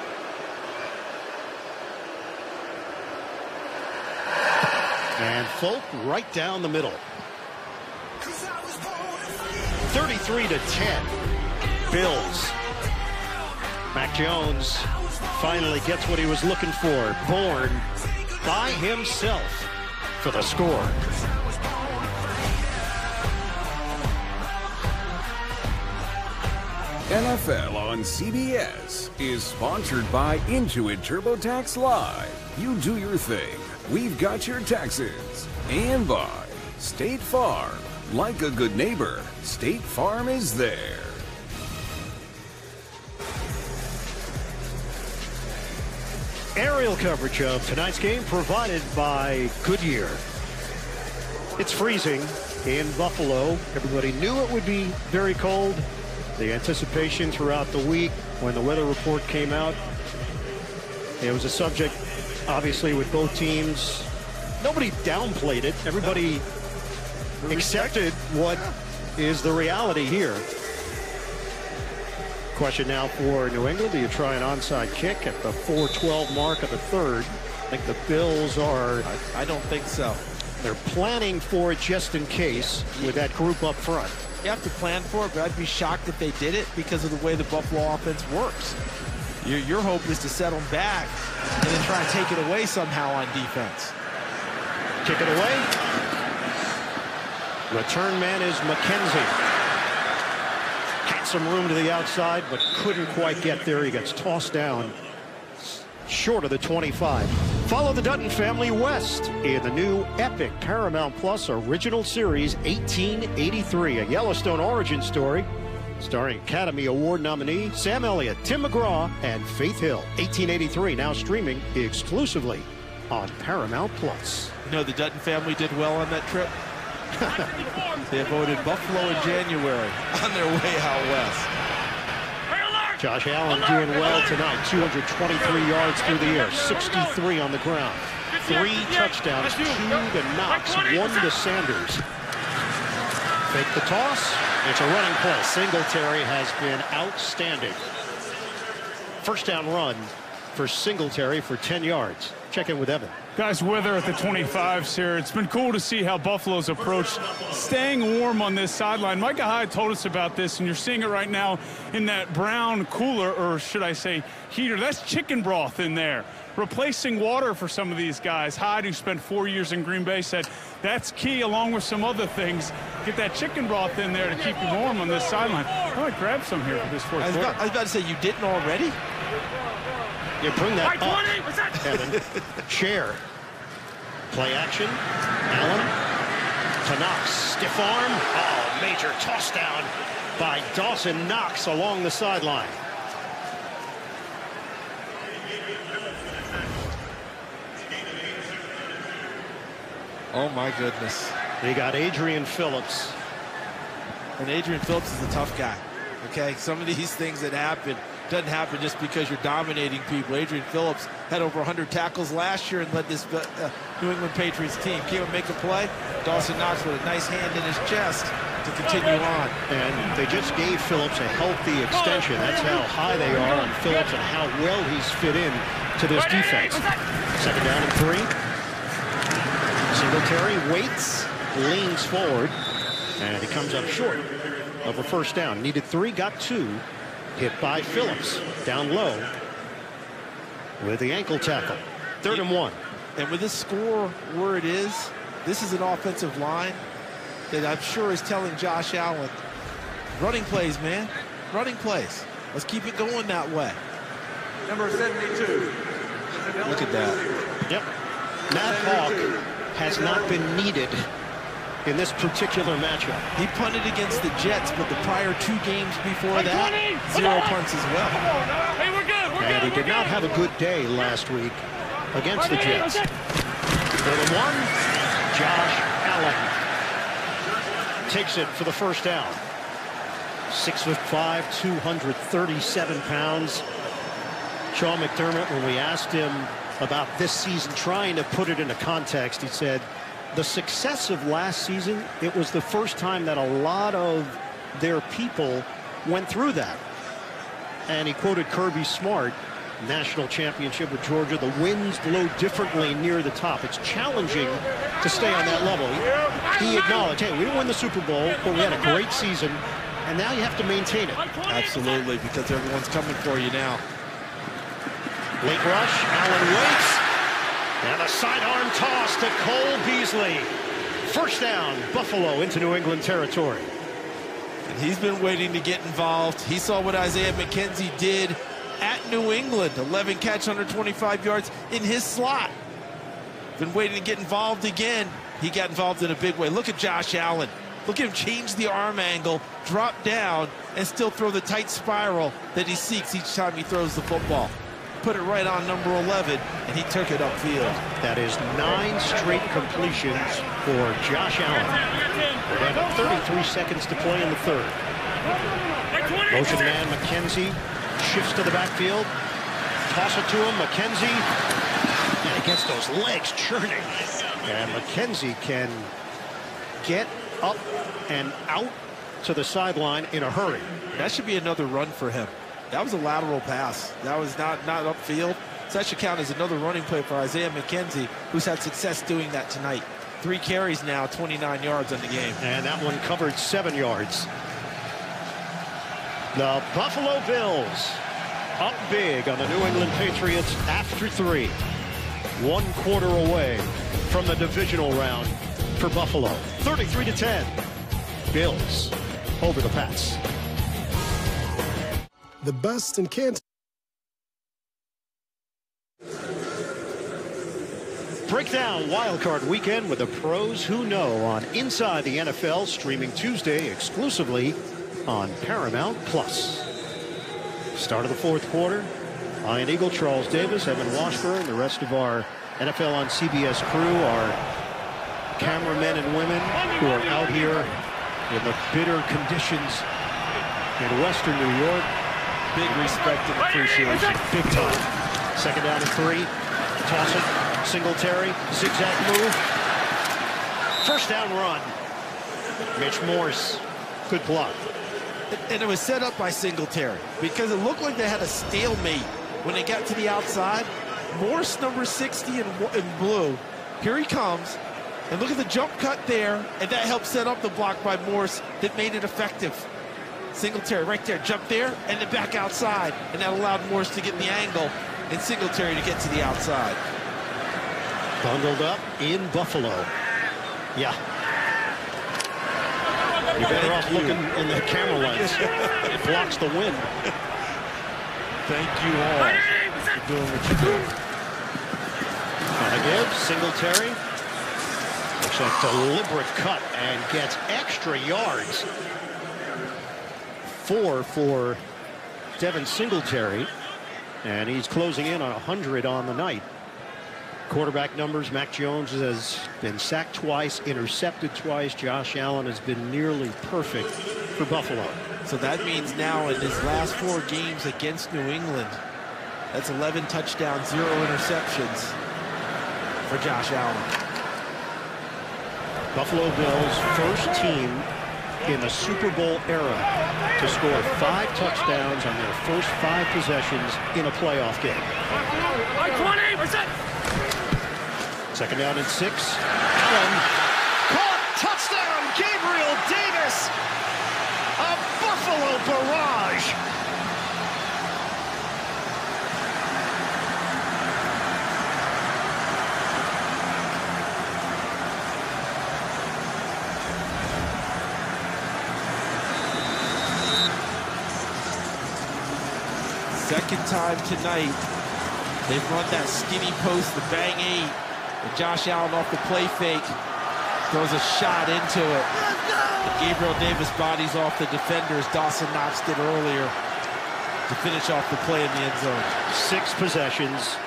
And Folk right down the middle. 33 to 10. Bills. Mac Jones finally gets what he was looking for. Bourne by himself for the score. NFL on CBS is sponsored by Intuit TurboTax Live. You do your thing. We've got your taxes. And by State Farm. Like a good neighbor, State Farm is there. Coverage of tonight's game provided by Goodyear. It's freezing in Buffalo. Everybody knew it would be very cold. The anticipation throughout the week when the weather report came out. It was a subject, obviously, with both teams. Nobody downplayed it. Everybody accepted what is the reality here. Question now for New England. Do you try an onside kick at the 4-12 mark of the third? I think the Bills are... I, I don't think so. They're planning for it just in case with that group up front. You have to plan for it, but I'd be shocked if they did it because of the way the Buffalo offense works. Your, your hope is to settle back and then try and take it away somehow on defense. Kick it away. Return man is McKenzie. Some room to the outside, but couldn't quite get there. He gets tossed down short of the 25. Follow the Dutton family west in the new epic Paramount Plus original series 1883, a Yellowstone origin story starring Academy Award nominee Sam Elliott, Tim McGraw, and Faith Hill. 1883 now streaming exclusively on Paramount Plus. You know the Dutton family did well on that trip. They avoided Buffalo in January on their way out west. Josh Allen doing well tonight. 223 yards through the air, 63 on the ground. Three touchdowns, two to Knox, one to Sanders. Fake the toss. It's a running play. Singletary has been outstanding. First down run for Singletary for 10 yards. Check in with Evan. Guys, weather at the 25s here. It's been cool to see how Buffalo's approached staying warm on this sideline. Micah Hyde told us about this, and you're seeing it right now in that brown cooler, or should I say heater. That's chicken broth in there, replacing water for some of these guys. Hyde, who spent four years in Green Bay, said that's key, along with some other things. Get that chicken broth in there to keep you warm on this sideline. I might grab some here for this fourth I was, quarter. about, I was about to say, you didn't already? You bring that up, Evan. Share. Play action. Allen to Knox. Stiff arm. Oh, major toss down by Dawson Knox along the sideline. Oh, my goodness. They got Adrian Phillips. And Adrian Phillips is a tough guy. Okay, some of these things that happen doesn't happen just because you're dominating people. Adrian Phillips had over 100 tackles last year and led this uh, New England Patriots team. Came and make a play. Dawson Knox with a nice hand in his chest to continue on. And they just gave Phillips a healthy extension. That's how high they are on Phillips and how well he's fit in to this defense. Second down and three. Singletary waits, leans forward, and he comes up short of a first down. Needed three, got two. Hit by Phillips down low with the ankle tackle. Third and one. And with this score where it is, this is an offensive line that I'm sure is telling Josh Allen, running plays, man, running plays. Let's keep it going that way. Number 72. Look at that. Yep. Matt Haack has not been needed in this particular matchup. He punted against the Jets, but the prior two games before that, zero punts as well. Hey, we're good. We're And he good. did not have a good day last week against the Jets. Third and one, Josh Allen takes it for the first down. Six foot five, 237 pounds. Sean McDermott, when we asked him about this season, trying to put it into context, he said, the success of last season, it was the first time that a lot of their people went through that. And he quoted Kirby Smart, national championship with Georgia. The winds blow differently near the top. It's challenging to stay on that level. He, acknowledged, hey, we didn't win the Super Bowl, but we had a great season, and now you have to maintain it. Absolutely, because everyone's coming for you now. Late rush, Allen waits, and a sidearm toss to Cole Beasley. First down, Buffalo into New England territory. And he's been waiting to get involved. He saw what Isaiah McKenzie did at New England. 11 catch, 125 yards in his slot. Been waiting to get involved again. He got involved in a big way. Look at Josh Allen. Look at him change the arm angle, drop down, and still throw the tight spiral that he seeks each time he throws the football. Put it right on number 11, and he took it upfield. That is nine straight completions for Josh Allen. We're down 33 seconds to play in the third. Motion man McKenzie shifts to the backfield. Toss it to him. McKenzie. And he gets those legs churning. And McKenzie can get up and out to the sideline in a hurry. That should be another run for him. That was a lateral pass. That was not, not upfield. So that should count as another running play for Isaiah McKenzie, who's had success doing that tonight. Three carries now, 29 yards on the game. And that one covered seven yards. The Buffalo Bills up big on the New England Patriots after three. One quarter away from the divisional round for Buffalo. 33 to 10. Bills over the Pats. The best in Canton. Breakdown wildcard weekend with the pros who know on Inside the NFL streaming Tuesday exclusively on Paramount Plus. Start of the fourth quarter. Ian Eagle, Charles Davis, Evan Washburn, and the rest of our NFL on CBS crew, our cameramen and women who are out here in the bitter conditions in western New York. Big respect and appreciation. Big time. Second down and three. Toss it. Singletary. Zigzag move. First down run. Mitch Morse. Good block. And it was set up by Singletary because it looked like they had a stalemate when they got to the outside, Morse, number 60 in, in blue, here he comes. And look at the jump cut there, and that helped set up the block by Morse that made it effective. Singletary right there, jump there, and then back outside. And that allowed Morse to get the angle, and Singletary to get to the outside. Bundled up in Buffalo. Yeah. You're better off you. looking in the camera lens. it blocks the wind. Thank you all for doing what you do. Trying to give, Singletary. Looks a deliberate cut and gets extra yards. Four for Devin Singletary. And he's closing in on 100 on the night. Quarterback numbers, Mac Jones has been sacked twice, intercepted twice. Josh Allen has been nearly perfect for Buffalo. So that means now in his last four games against New England, that's 11 touchdowns, zero interceptions for Josh Allen. Buffalo Bills first team in the Super Bowl era to score five touchdowns on their first five possessions in a playoff game. Second down and six. Allen caught touchdown Gabriel Davis. A Buffalo barrage. Second time tonight, they've run that skinny post, the bang eight. And Josh Allen off the play fake throws a shot into it. And Gabriel Davis bodies off the defenders. Dawson Knox did earlier to finish off the play in the end zone. Six possessions,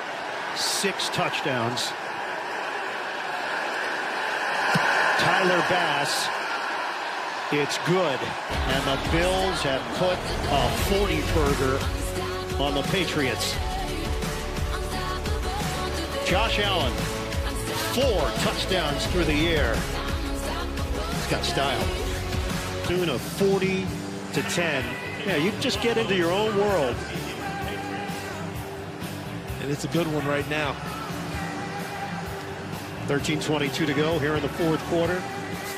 six touchdowns. Tyler Bass, it's good. And the Bills have put a 40 burger on the Patriots. Josh Allen, four touchdowns through the air. He's got style. Doing a 40 to 10. Yeah, you just get into your own world. And it's a good one right now. 13-22 to go here in the fourth quarter.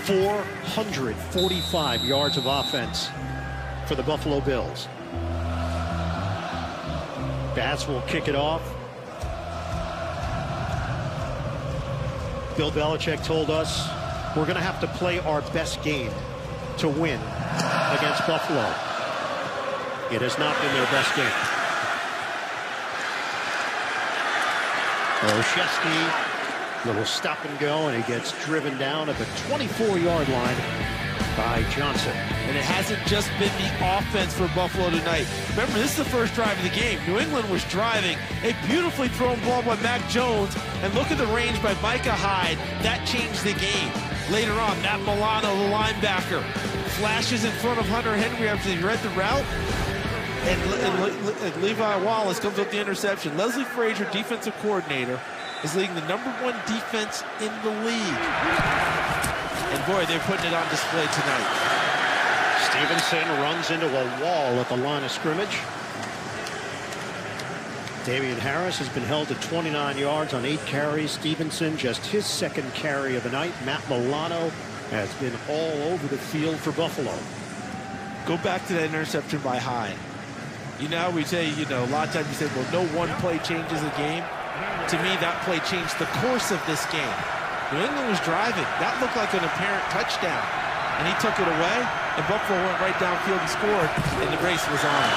445 yards of offense for the Buffalo Bills. Bass will kick it off. Bill Belichick told us we're going to have to play our best game to win against Buffalo. It has not been their best game. Olszewski, little stop and go, and he gets driven down at the 24-yard line by Johnson. And it hasn't just been the offense for Buffalo tonight. Remember, this is the first drive of the game. New England was driving a beautifully thrown ball by Mac Jones. And look at the range by Micah Hyde. That changed the game. Later on, Matt Milano, the linebacker, flashes in front of Hunter Henry after he read the route. And, and, and Levi Wallace comes up the interception. Leslie Frazier, defensive coordinator, is leading the number one defense in the league. And boy, they're putting it on display tonight. Stevenson runs into a wall at the line of scrimmage. Damien Harris has been held to 29 yards on eight carries. Stevenson just his second carry of the night. Matt Milano has been all over the field for Buffalo. Go back to that interception by Hyde. You know, we say, you know, a lot of times you say, well, no one play changes the game. To me, that play changed the course of this game. New England was driving. That looked like an apparent touchdown. And he took it away, and Buffalo went right downfield and scored, and the race was on.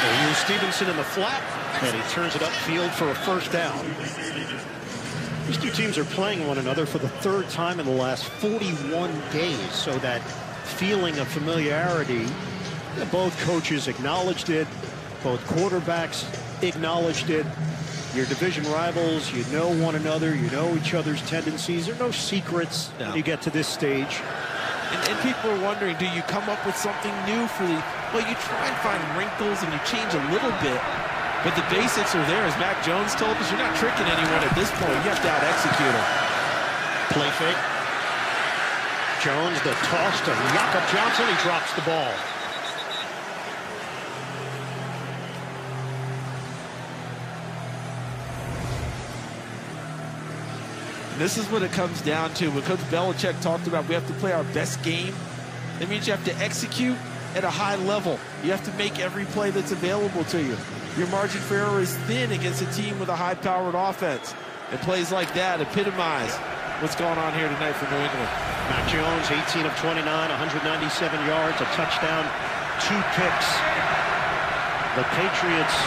They use Stevenson in the flat, and he turns it upfield for a first down. These two teams are playing one another for the third time in the last 41 days, so that feeling of familiarity, both coaches acknowledged it, both quarterbacks acknowledged it. Your division rivals, you know one another, you know each other's tendencies. There are no secrets No. when you get to this stage. And, and people are wondering, do you come up with something new for the... Well, you try and find wrinkles and you change a little bit, but the basics are there. As Mac Jones told us, you're not tricking anyone at this point. You have to out-execute them. Play fake. Jones, the toss to Jakob Johnson. He drops the ball. This is what it comes down to. What Coach Belichick talked about, we have to play our best game. That means you have to execute at a high level. You have to make every play that's available to you. Your margin for error is thin against a team with a high-powered offense. And plays like that epitomize what's going on here tonight for New England. Mac Jones, 18 of 29, 197 yards, a touchdown, two picks. The Patriots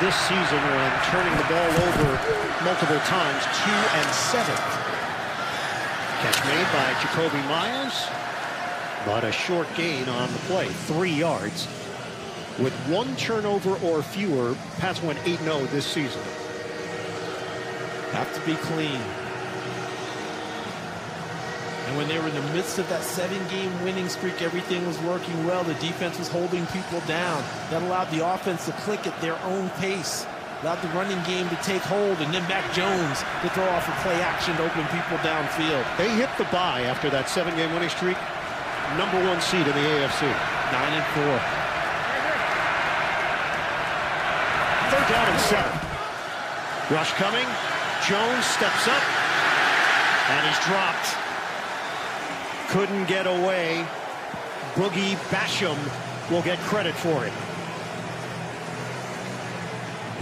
this season when turning the ball over multiple times, two and seven. Catch made by Jakobi Meyers, but a short gain on the play, three yards. With one turnover or fewer, Pats went 8-0 this season. Have to be clean. And when they were in the midst of that seven-game winning streak, everything was working well. The defense was holding people down. That allowed the offense to click at their own pace. Allowed the running game to take hold, and then Mac Jones to throw off a play action to open people downfield. They hit the bye after that seven-game winning streak. Number one seed in the AFC. Nine and four. Third down and seven. Rush coming. Jones steps up, and he's dropped couldn't get away. Boogie Basham will get credit for it.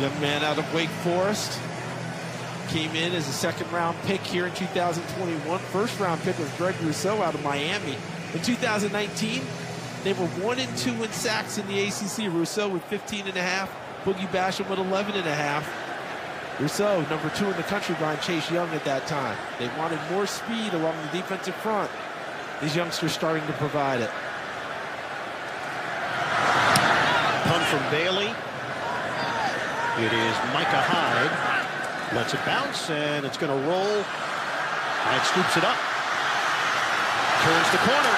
Young man out of Wake Forest. Came in as a second round pick here in 2021. First round pick was Greg Rousseau out of Miami. In 2019, they were one and two in sacks in the ACC. Rousseau with 15 and a half. Boogie Basham with 11 and a half. Rousseau, number two in the country behind Chase Young at that time. They wanted more speed along the defensive front. These youngsters starting to provide it. Punt from Bailey. It is Micah Hyde. Lets it bounce, and it's going to roll. Hyde scoops it up. Turns the corner.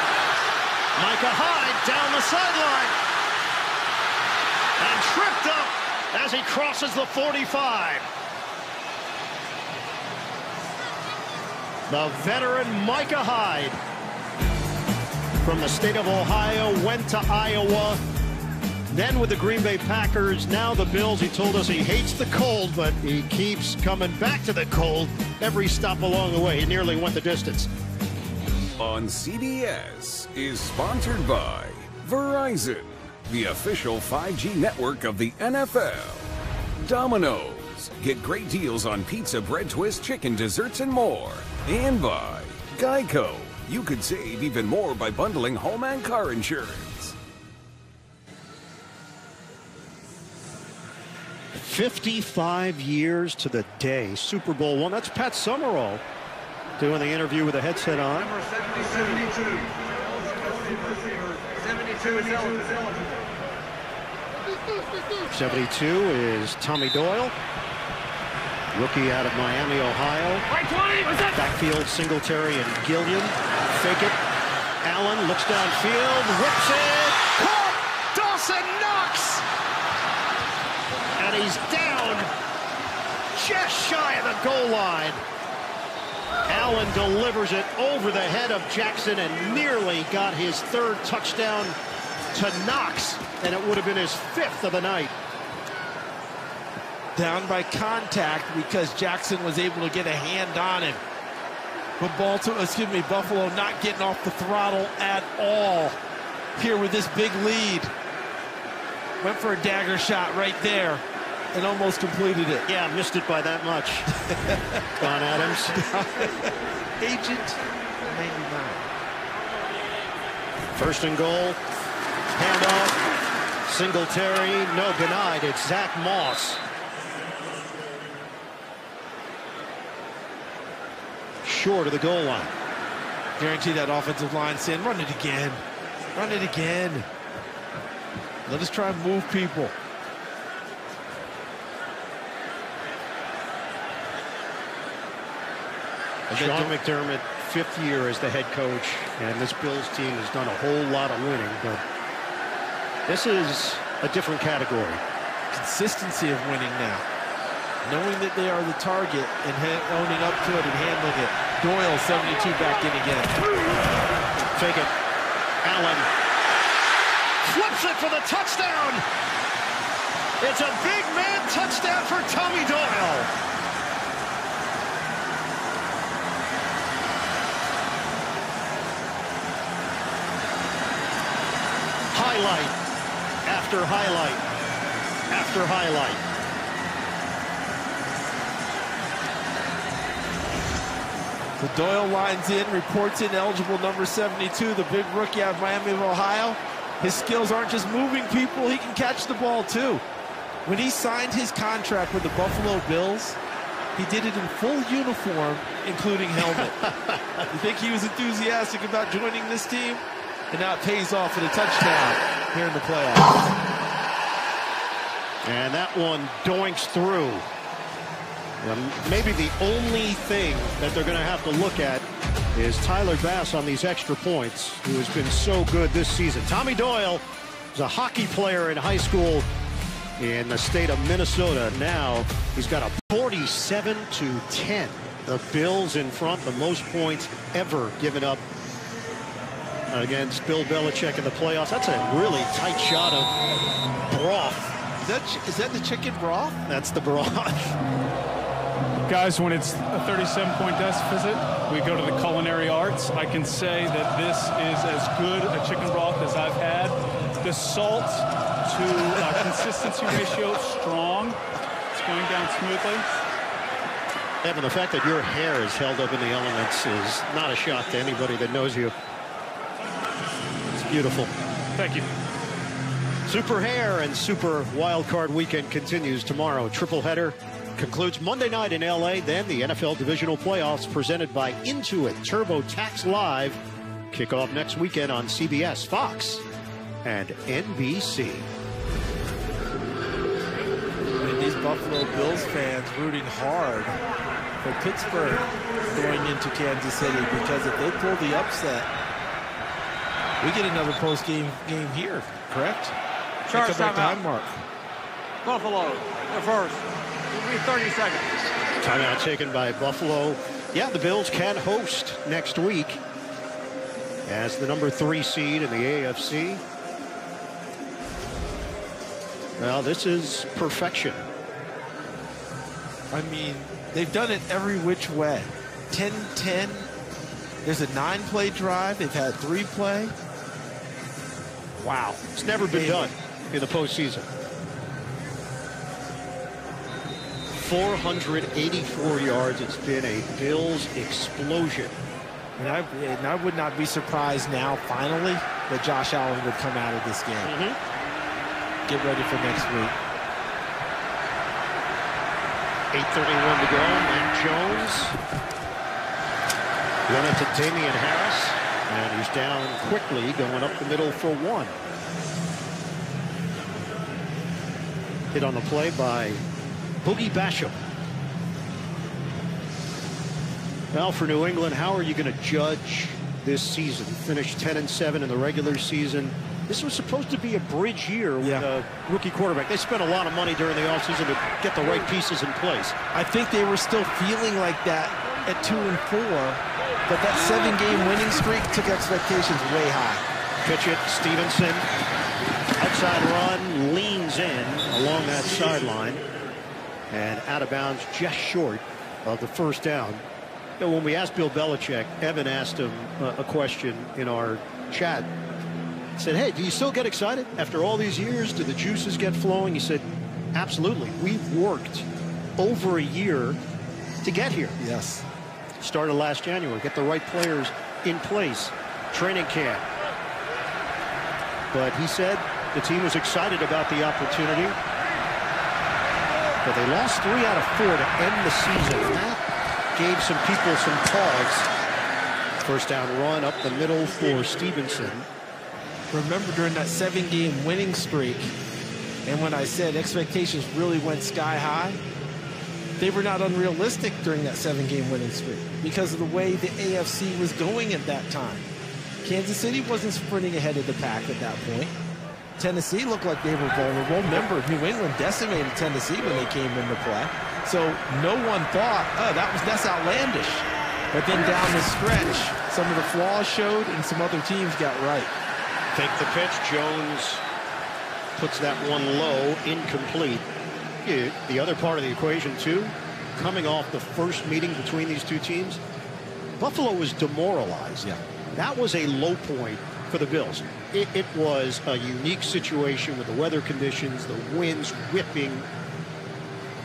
Micah Hyde down the sideline. And tripped up as he crosses the 45. The veteran Micah Hyde from the state of Ohio, went to Iowa, then with the Green Bay Packers, now the Bills. He told us he hates the cold, but he keeps coming back to the cold every stop along the way. He nearly went the distance. On CBS is sponsored by Verizon, the official 5G network of the NFL. Domino's, get great deals on pizza, bread twist, chicken, desserts, and more. And by Geico. You could save even more by bundling home and car insurance. 55 years to the day. Super Bowl one. That's Pat Summerall doing the interview with a headset on. Number 72. 72 is Tommy Doyle. Rookie out of Miami, Ohio. Backfield, Singletary and Gilliam. Fake it. Allen looks downfield, whips it. Caught! Dawson Knox! And he's down just shy of the goal line. Allen delivers it over the head of Jackson and nearly got his third touchdown to Knox, and it would have been his fifth of the night down by contact because Jackson was able to get a hand on him. But Baltimore, uh, excuse me, Buffalo not getting off the throttle at all here with this big lead. Went for a dagger shot right there and almost completed it. Yeah, missed it by that much. Don Adams. Agent 99. First and goal. Handoff. Singletary. No, denied. It's Zach Moss. Short of the goal line. Guarantee that offensive line saying, run it again. Run it again. Let us try and move people. Sean McDermott, fifth year as the head coach, and this Bills team has done a whole lot of winning, but this is a different category. Consistency of winning now knowing that they are the target and owning up to it and handling it. Doyle, 72 back in again. Take it. Allen flips it for the touchdown. It's a big man touchdown for Tommy Doyle. Highlight after highlight after highlight. So Doyle lines in, reports in eligible number 72, the big rookie out of Miami of Ohio. His skills aren't just moving people, he can catch the ball too. When he signed his contract with the Buffalo Bills, he did it in full uniform, including helmet. you think he was enthusiastic about joining this team? And now it pays off with a touchdown here in the playoffs. And that one doinks through. Maybe the only thing that they're going to have to look at is Tyler Bass on these extra points, who has been so good this season. Tommy Doyle was a hockey player in high school in the state of Minnesota. Now he's got a 47 to 10. The Bills in front, the most points ever given up against Bill Belichick in the playoffs. That's a really tight shot of broth. Is that, is that the chicken broth? That's the broth. Guys, when it's a 37-point deficit, we go to the culinary arts. I can say that this is as good a chicken broth as I've had. The salt to uh, consistency ratio, strong. It's going down smoothly. Evan, the fact that your hair is held up in the elements is not a shock to anybody that knows you. It's beautiful. Thank you. Super Hair and Super Wild Card Weekend continues tomorrow. Triple header concludes Monday night in LA. Then the NFL Divisional Playoffs presented by Intuit TurboTax Live. Kickoff next weekend on CBS, Fox, and NBC. And these Buffalo Bills fans rooting hard for Pittsburgh going into Kansas City because if they pull the upset, we get another post game game here, correct? Charge Come back to Buffalo, the first. It'll 30 seconds. Timeout taken by Buffalo. Yeah, the Bills can host next week as the number three seed in the AFC. Well, this is perfection. I mean, they've done it every which way. 10-10. There's a nine-play drive. They've had three play. Wow. It's never been done in the postseason. 484 yards. It's been a Bills explosion. And I, and I would not be surprised now, finally, that Josh Allen would come out of this game. Mm-hmm. Get ready for next week. 8.31 to go. Mac Jones. Run it to Damien Harris. And he's down quickly, going up the middle for one. Hit on the play by Boogie Basham. Now for New England, how are you going to judge this season? Finished 10 and 7 in the regular season. This was supposed to be a bridge year with a rookie quarterback. They spent a lot of money during the offseason to get the right pieces in place. I think they were still feeling like that at two and four, but that seven-game winning streak took expectations way high. Pitch it, Stevenson. Outside run, leans in along that sideline. And out of bounds just short of the first down. You know, when we asked Bill Belichick, Evan asked him uh, a question in our chat. He said, hey, do you still get excited after all these years? Do the juices get flowing? He said, absolutely. We've worked over a year to get here. Yes. Started last January. Get the right players in place. Training camp. But he said the team was excited about the opportunity. But they lost three out of four to end the season. That gave some people some pause. First down run up the middle for Stevenson. Remember during that seven-game winning streak, and when I said expectations really went sky high, they were not unrealistic during that seven-game winning streak because of the way the AFC was going at that time. Kansas City wasn't sprinting ahead of the pack at that point. Tennessee looked like they were vulnerable. Remember, New England decimated Tennessee when they came into play. So no one thought, oh, that was that's outlandish. But then down the stretch, some of the flaws showed and some other teams got right. Take the pitch. Jones puts that one low, incomplete. The other part of the equation, too, coming off the first meeting between these two teams, Buffalo was demoralized. Yeah. That was a low point for the Bills. It, it was a unique situation with the weather conditions, the winds whipping,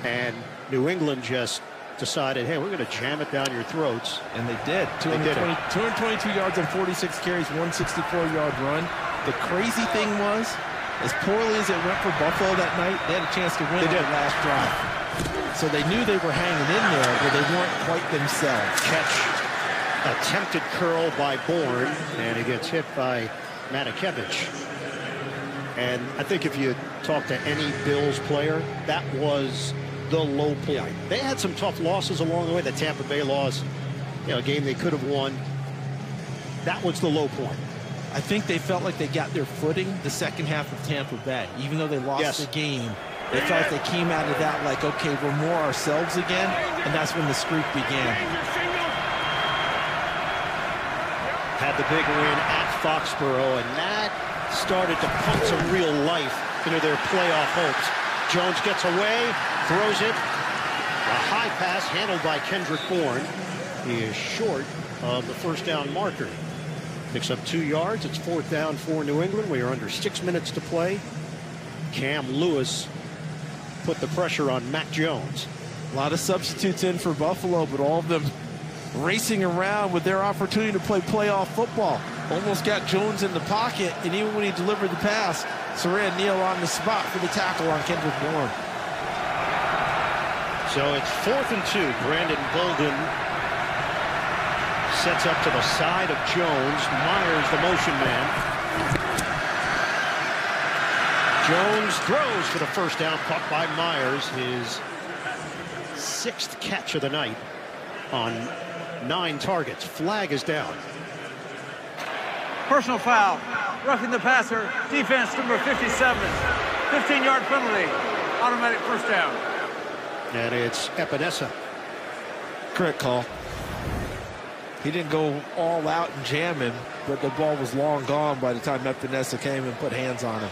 and New England just decided, hey, we're going to jam it down your throats. And they did. They did 222 yards on 46 carries, 164-yard run. The crazy thing was, as poorly as it went for Buffalo that night, they had a chance to win They on did. the last drive. So they knew they were hanging in there, but they weren't quite themselves. Catch attempted curl by Bourne, and he gets hit by Matakevich. And I think if you talk to any Bills player, that was the low point. They had some tough losses along the way. The Tampa Bay loss, you know, a game they could have won. That was the low point. I think they felt like they got their footing the second half of Tampa Bay. Even though they lost Yes. the game, they felt like they came out of that like, okay, we're more ourselves again, and that's when the streak began. Had the big win at Foxborough, and that started to pump some real life into their playoff hopes. Jones gets away, throws it. A high pass handled by Kendrick Bourne. He is short of the first down marker. Picks up two yards. It's fourth down for New England. We are under six minutes to play. Cam Lewis put the pressure on Mac Jones. A lot of substitutes in for Buffalo, but all of them racing around with their opportunity to play playoff football. Almost got Jones in the pocket, and even when he delivered the pass, Siran Neal on the spot for the tackle on Kendrick Bourne. So it's fourth and two. Brandon Bolden sets up to the side of Jones. Meyers, the motion man. Jones throws for the first down, caught by Meyers. His sixth catch of the night on nine targets. Flag is down. Personal foul. Roughing the passer. Defense number 57. 15-yard penalty. Automatic first down. And it's Epenesa. Correct call. He didn't go all out and jam him, but the ball was long gone by the time Epenesa came and put hands on him.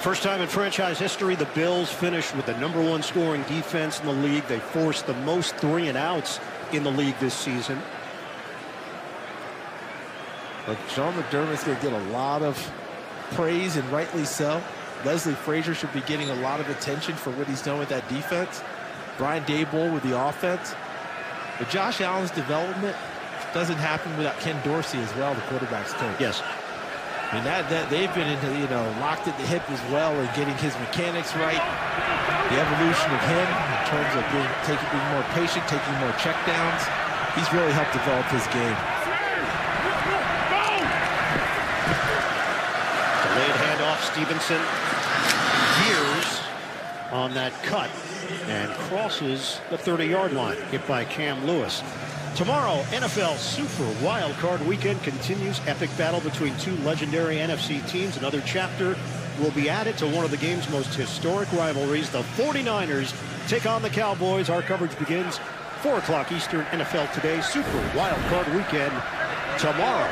First time in franchise history, the Bills finished with the number one scoring defense in the league. They forced the most three and outs in the league this season. But Sean McDermott's going to get a lot of praise, and rightly so. Leslie Frazier should be getting a lot of attention for what he's done with that defense. Brian Daboll with the offense. But Josh Allen's development doesn't happen without Ken Dorsey as well, the quarterback's coach. Yes. I mean, that, that they've been into, you know, locked at the hip as well and getting his mechanics right. The evolution of him in terms of being, taking, being more patient, taking more checkdowns. He's really helped develop his game. Delayed handoff, Stevenson. Years on that cut and crosses the 30-yard line. Hit by Cam Lewis. Tomorrow, NFL Super Wild Card Weekend continues. Epic battle between two legendary NFC teams. Another chapter will be added to one of the game's most historic rivalries. The 49ers take on the Cowboys. Our coverage begins 4 o'clock Eastern NFL Today. Super Wild Card Weekend tomorrow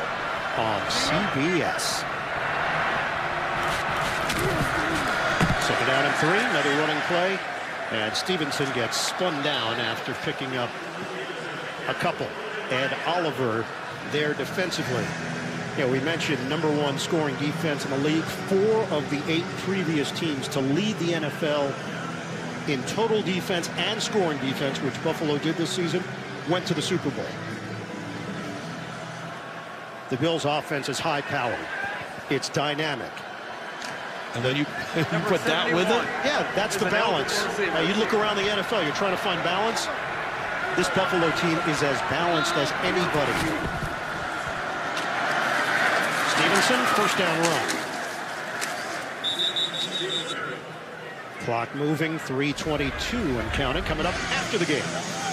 on CBS. Second down and three, another running play. And Stevenson gets spun down after picking up a couple. Ed Oliver there defensively. Yeah, we mentioned number one scoring defense in the league. Four of the eight previous teams to lead the NFL in total defense and scoring defense, which Buffalo did this season, went to the Super Bowl. The Bills' offense is high powered. It's dynamic. And then you, you put that with it? Yeah, that's the balance. Now, you look around the NFL, you're trying to find balance. This Buffalo team is as balanced as anybody. Stevenson, first down run. Clock moving, 322 and counting. Coming up after the game.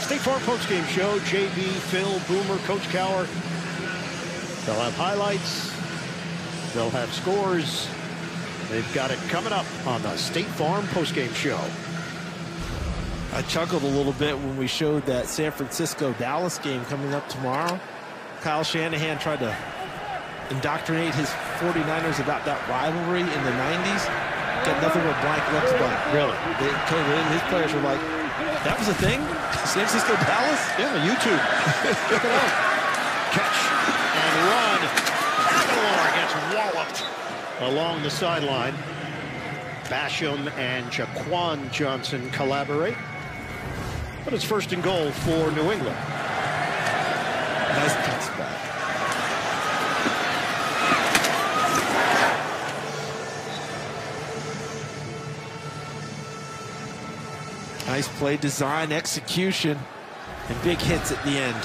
State Farm postgame show. JB, Phil, Boomer, Coach Cowher. They'll have highlights. They'll have scores. They've got it coming up on the State Farm postgame show. I chuckled a little bit when we showed that San Francisco-Dallas game coming up tomorrow. Kyle Shanahan tried to indoctrinate his 49ers about that rivalry in the 90s. Got nothing but blank looks but Really? They, his players were like, that was a thing? San Francisco-Dallas? Yeah, YouTube. Check it out. Catch and run. Aguilar gets walloped along the sideline. Basham and Jaquan Johnson collaborate. But it's first and goal for New England. Nice touchback. Nice play design, execution, and big hits at the end.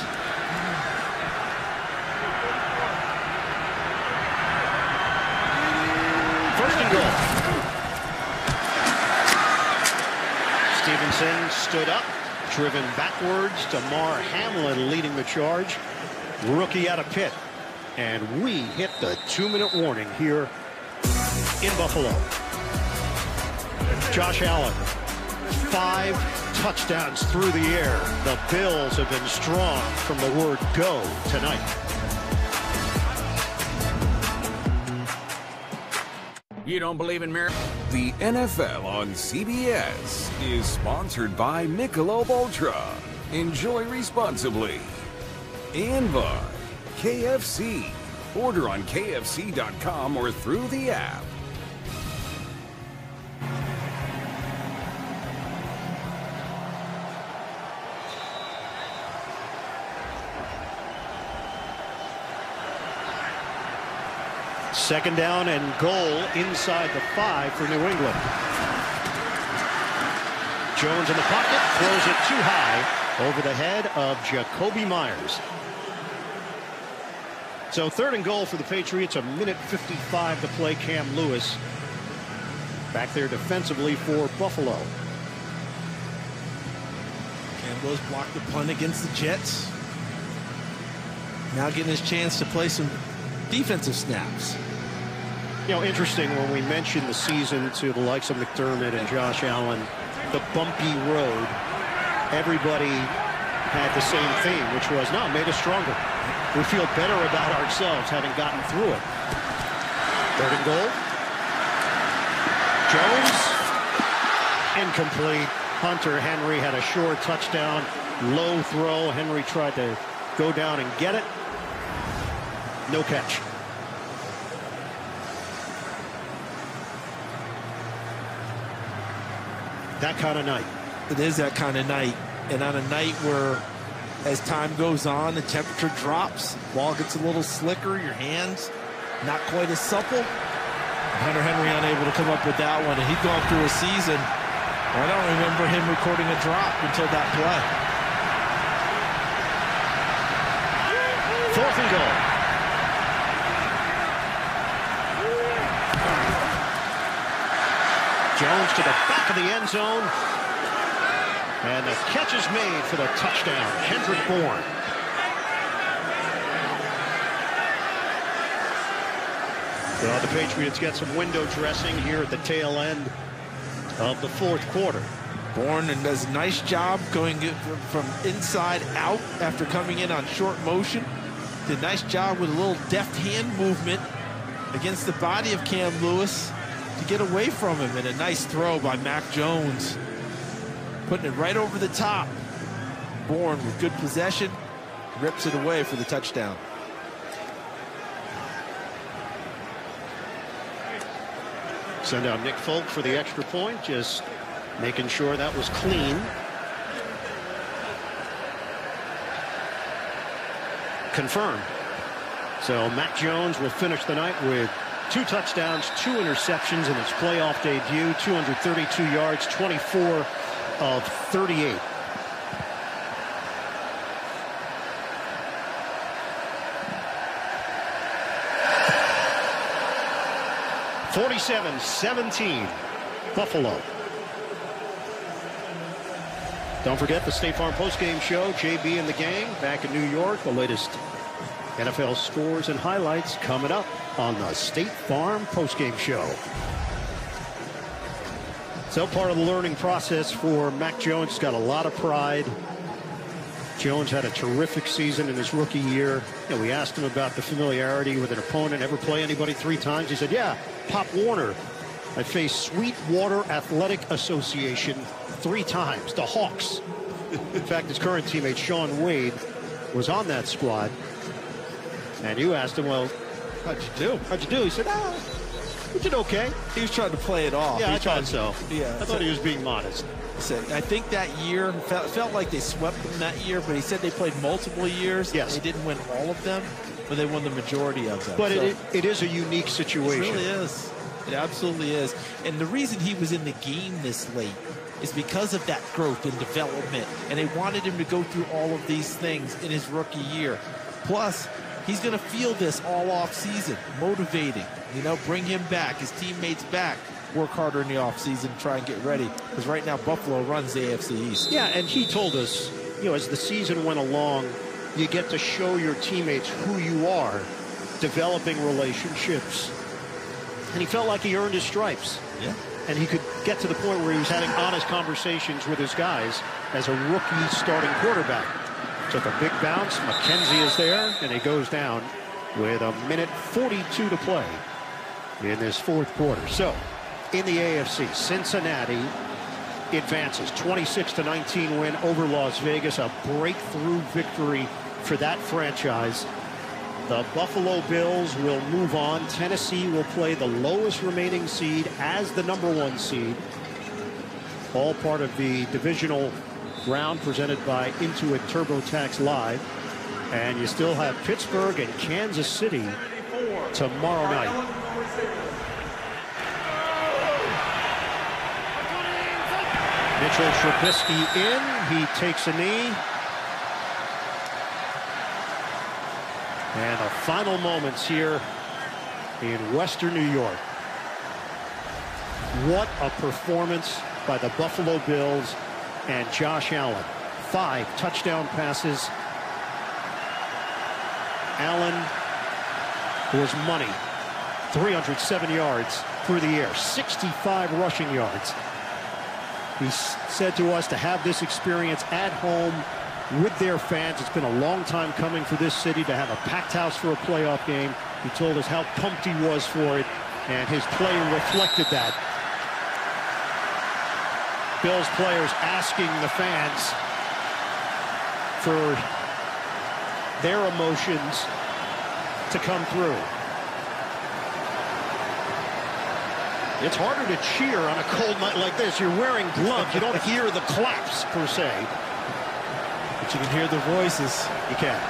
First and goal. Stevenson stood up, driven backwards. Damar Hamlin leading the charge. Rookie out of Pitt. And we hit the two-minute warning here in Buffalo. Josh Allen, five touchdowns through the air. The Bills have been strong from the word go tonight. You don't believe in miracles? The NFL on CBS is sponsored by Michelob Ultra. Enjoy responsibly. By KFC. Order on KFC.com or through the app. Second down and goal inside the five for New England. Jones in the pocket, throws it too high over the head of Jakobi Meyers. So third and goal for the Patriots, a minute 55 to play Cam Lewis. Back there defensively for Buffalo. Cam Lewis blocked the punt against the Jets. Now getting his chance to play some defensive snaps. You know, interesting when we mentioned the season to the likes of McDermott and Josh Allen, the bumpy road, everybody had the same theme, which was, no, made us stronger. We feel better about ourselves having gotten through it. Third and goal. Jones, incomplete. Hunter Henry had a short touchdown, low throw. Henry tried to go down and get it. No catch. That kind of night. It is that kind of night. And on a night where, as time goes on, the temperature drops, ball gets a little slicker, your hands not quite as supple. Hunter Henry unable to come up with that one. And he'd gone through a season. I don't remember him recording a drop until that play. Fourth and goal. Jones to the back of the end zone. And the catch is made for the touchdown. Kendrick Bourne. Well, the Patriots get some window dressing here at the tail end of the fourth quarter. Bourne and does a nice job going from inside out after coming in on short motion. Did a nice job with a little deft hand movement against the body of Cam Lewis to get away from him. And a nice throw by Mac Jones. Putting it right over the top. Bourne with good possession. Rips it away for the touchdown. Send out Nick Folk for the extra point. Just making sure that was clean. Confirmed. So Mac Jones will finish the night with two touchdowns, two interceptions in his playoff debut, 232 yards, 24 of 38. Forty-seven, seventeen, Buffalo. Don't forget the State Farm postgame show, JB and the gang back in New York. The latest NFL scores and highlights coming up on the State Farm postgame show. So part of the learning process for Mac Jones. He's got a lot of pride. Jones had a terrific season in his rookie year. Know, we asked him about the familiarity with an opponent. Ever play anybody three times? He said, yeah, Pop Warner. I faced Sweetwater Athletic Association three times, the Hawks. In fact, his current teammate, Shaun Wade, was on that squad. And you asked him, well, how'd you do? How'd you do? He said, ah, He did okay. He was trying to play it off. Yeah, he I tried thought so. Yeah, I thought he was being modest. Said, I think that year felt, felt like they swept them that year, but he said they played multiple years. Yes. They didn't win all of them, but they won the majority of them. But So- it, it is a unique situation. It really is. It absolutely is. And the reason he was in the game this late is because of that growth and development. And they wanted him to go through all of these things in his rookie year. Plus, he's going to feel this all off season, motivating. You know, bring him back, his teammates back. Work harder in the off season, try and get ready. Because right now, Buffalo runs the AFC East. Yeah, and he told us, you know, as the season went along, you get to show your teammates who you are, developing relationships. And he felt like he earned his stripes. Yeah. And he could get to the point where he was having honest conversations with his guys as a rookie starting quarterback. Took a big bounce. McKenzie is there, and he goes down with a minute 42 to play in this fourth quarter. So, in the AFC, Cincinnati advances 26 to 19 win over Las Vegas, a breakthrough victory for that franchise. The Buffalo Bills will move on. Tennessee will play the lowest remaining seed as the number one seed. All part of the divisional round presented by Intuit TurboTax Live. And you still have Pittsburgh and Kansas City tomorrow night. Mitchell Trubisky in. He takes a knee. And the final moments here in Western New York. What a performance by the Buffalo Bills and Josh Allen. Five touchdown passes. Allen was money. 307 yards through the air, 65 rushing yards. He said to us to have this experience at home with their fans. It's been a long time coming for this city to have a packed house for a playoff game. He told us how pumped he was for it, and his play reflected that. Bills players asking the fans for their emotions to come through. It's harder to cheer on a cold night like this. You're wearing gloves. You don't hear the claps, per se. But you can hear the voices. You can.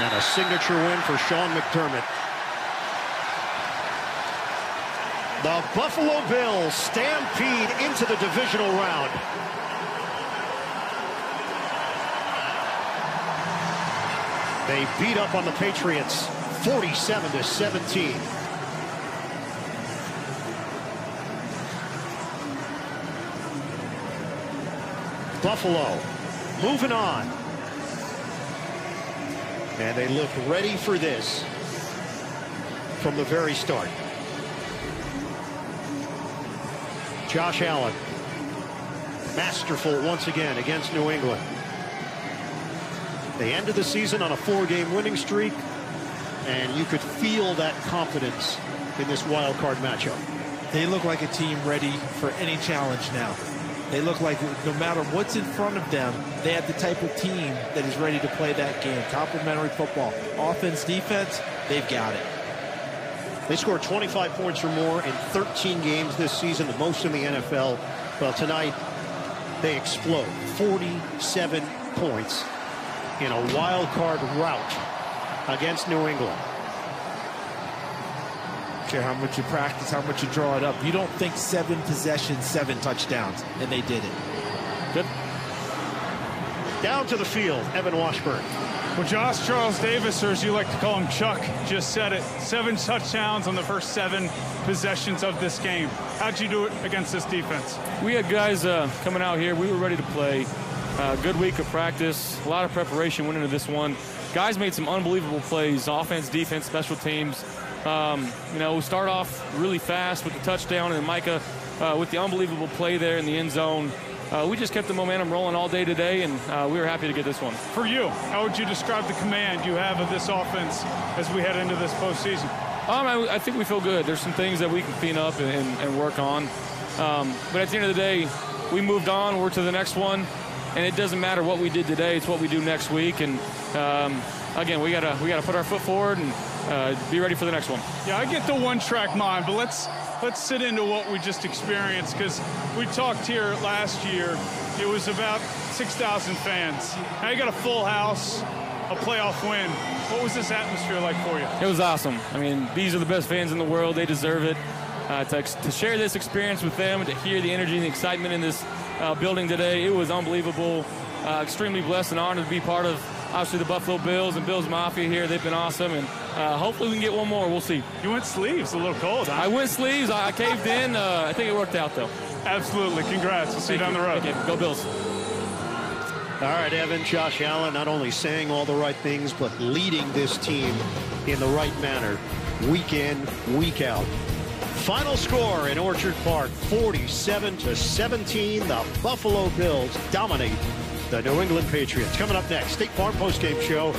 And a signature win for Sean McDermott. The Buffalo Bills stampede into the divisional round. They beat up on the Patriots 47 to 17. Buffalo moving on. And they look ready for this from the very start. Josh Allen, masterful once again against New England. They ended the season on a four-game winning streak, and you could feel that confidence in this wild card matchup. They look like a team ready for any challenge now. They look like no matter what's in front of them, they have the type of team that is ready to play that game. Complementary football. Offense, defense, they've got it. They scored 25 points or more in 13 games this season, the most in the NFL. Well, tonight they explode. 47 points in a wild card rout against New England. care how much you practice, how much you draw it up. You don't think seven possessions, seven touchdowns, and they did it. Good. Down to the field, Evan Washburn. Well, Josh Charles Davis, or as you like to call him, Chuck, just said it. Seven touchdowns on the first seven possessions of this game. How'd you do it against this defense? We had guys uh, coming out here. We were ready to play. Uh, good week of practice. A lot of preparation went into this one. Guys made some unbelievable plays. Offense, defense, special teams. Um, you know, we start off really fast with the touchdown, and Micah uh, with the unbelievable play there in the end zone. Uh, we just kept the momentum rolling all day today, and uh, we were happy to get this one. For you, how would you describe the command you have of this offense as we head into this postseason? Um, I, I think we feel good. There's some things that we can clean up and, and work on. Um, but at the end of the day, we moved on. We're to the next one. and it doesn't matter what we did today; it's what we do next week. And um, again, we gotta we gotta put our foot forward and uh, be ready for the next one. Yeah, I get the one-track mind, but let's let's sit into what we just experienced because we talked here last year. It was about 6,000 fans. Now you got a full house, a playoff win. What was this atmosphere like for you? It was awesome. I mean, these are the best fans in the world. They deserve it. Uh, to, to, share this experience with them, to hear the energy and the excitement in this uh, building today, it was unbelievable. Uh, extremely blessed and honored to be part of, obviously, the Buffalo Bills and Bills Mafia here. They've been awesome, and uh, hopefully we can get one more. We'll see. You went sleeves, a little cold. Huh? I went sleeves. I caved in. Uh, I think it worked out, though. Absolutely. Congrats. We'll see Thank you down the road. Okay. Go Bills. All right, Evan, Josh Allen not only saying all the right things, but leading this team in the right manner week in, week out. Final score in Orchard Park, 47 to 17. The Buffalo Bills dominate the uh, New England Patriots. Coming up next, State Farm postgame show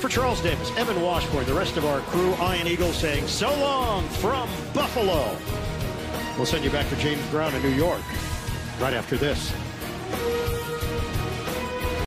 for Charles Davis, Evan Washburn, the rest of our crew, Ian Eagle saying so long from Buffalo. We'll send you back to James Brown in New York right after this.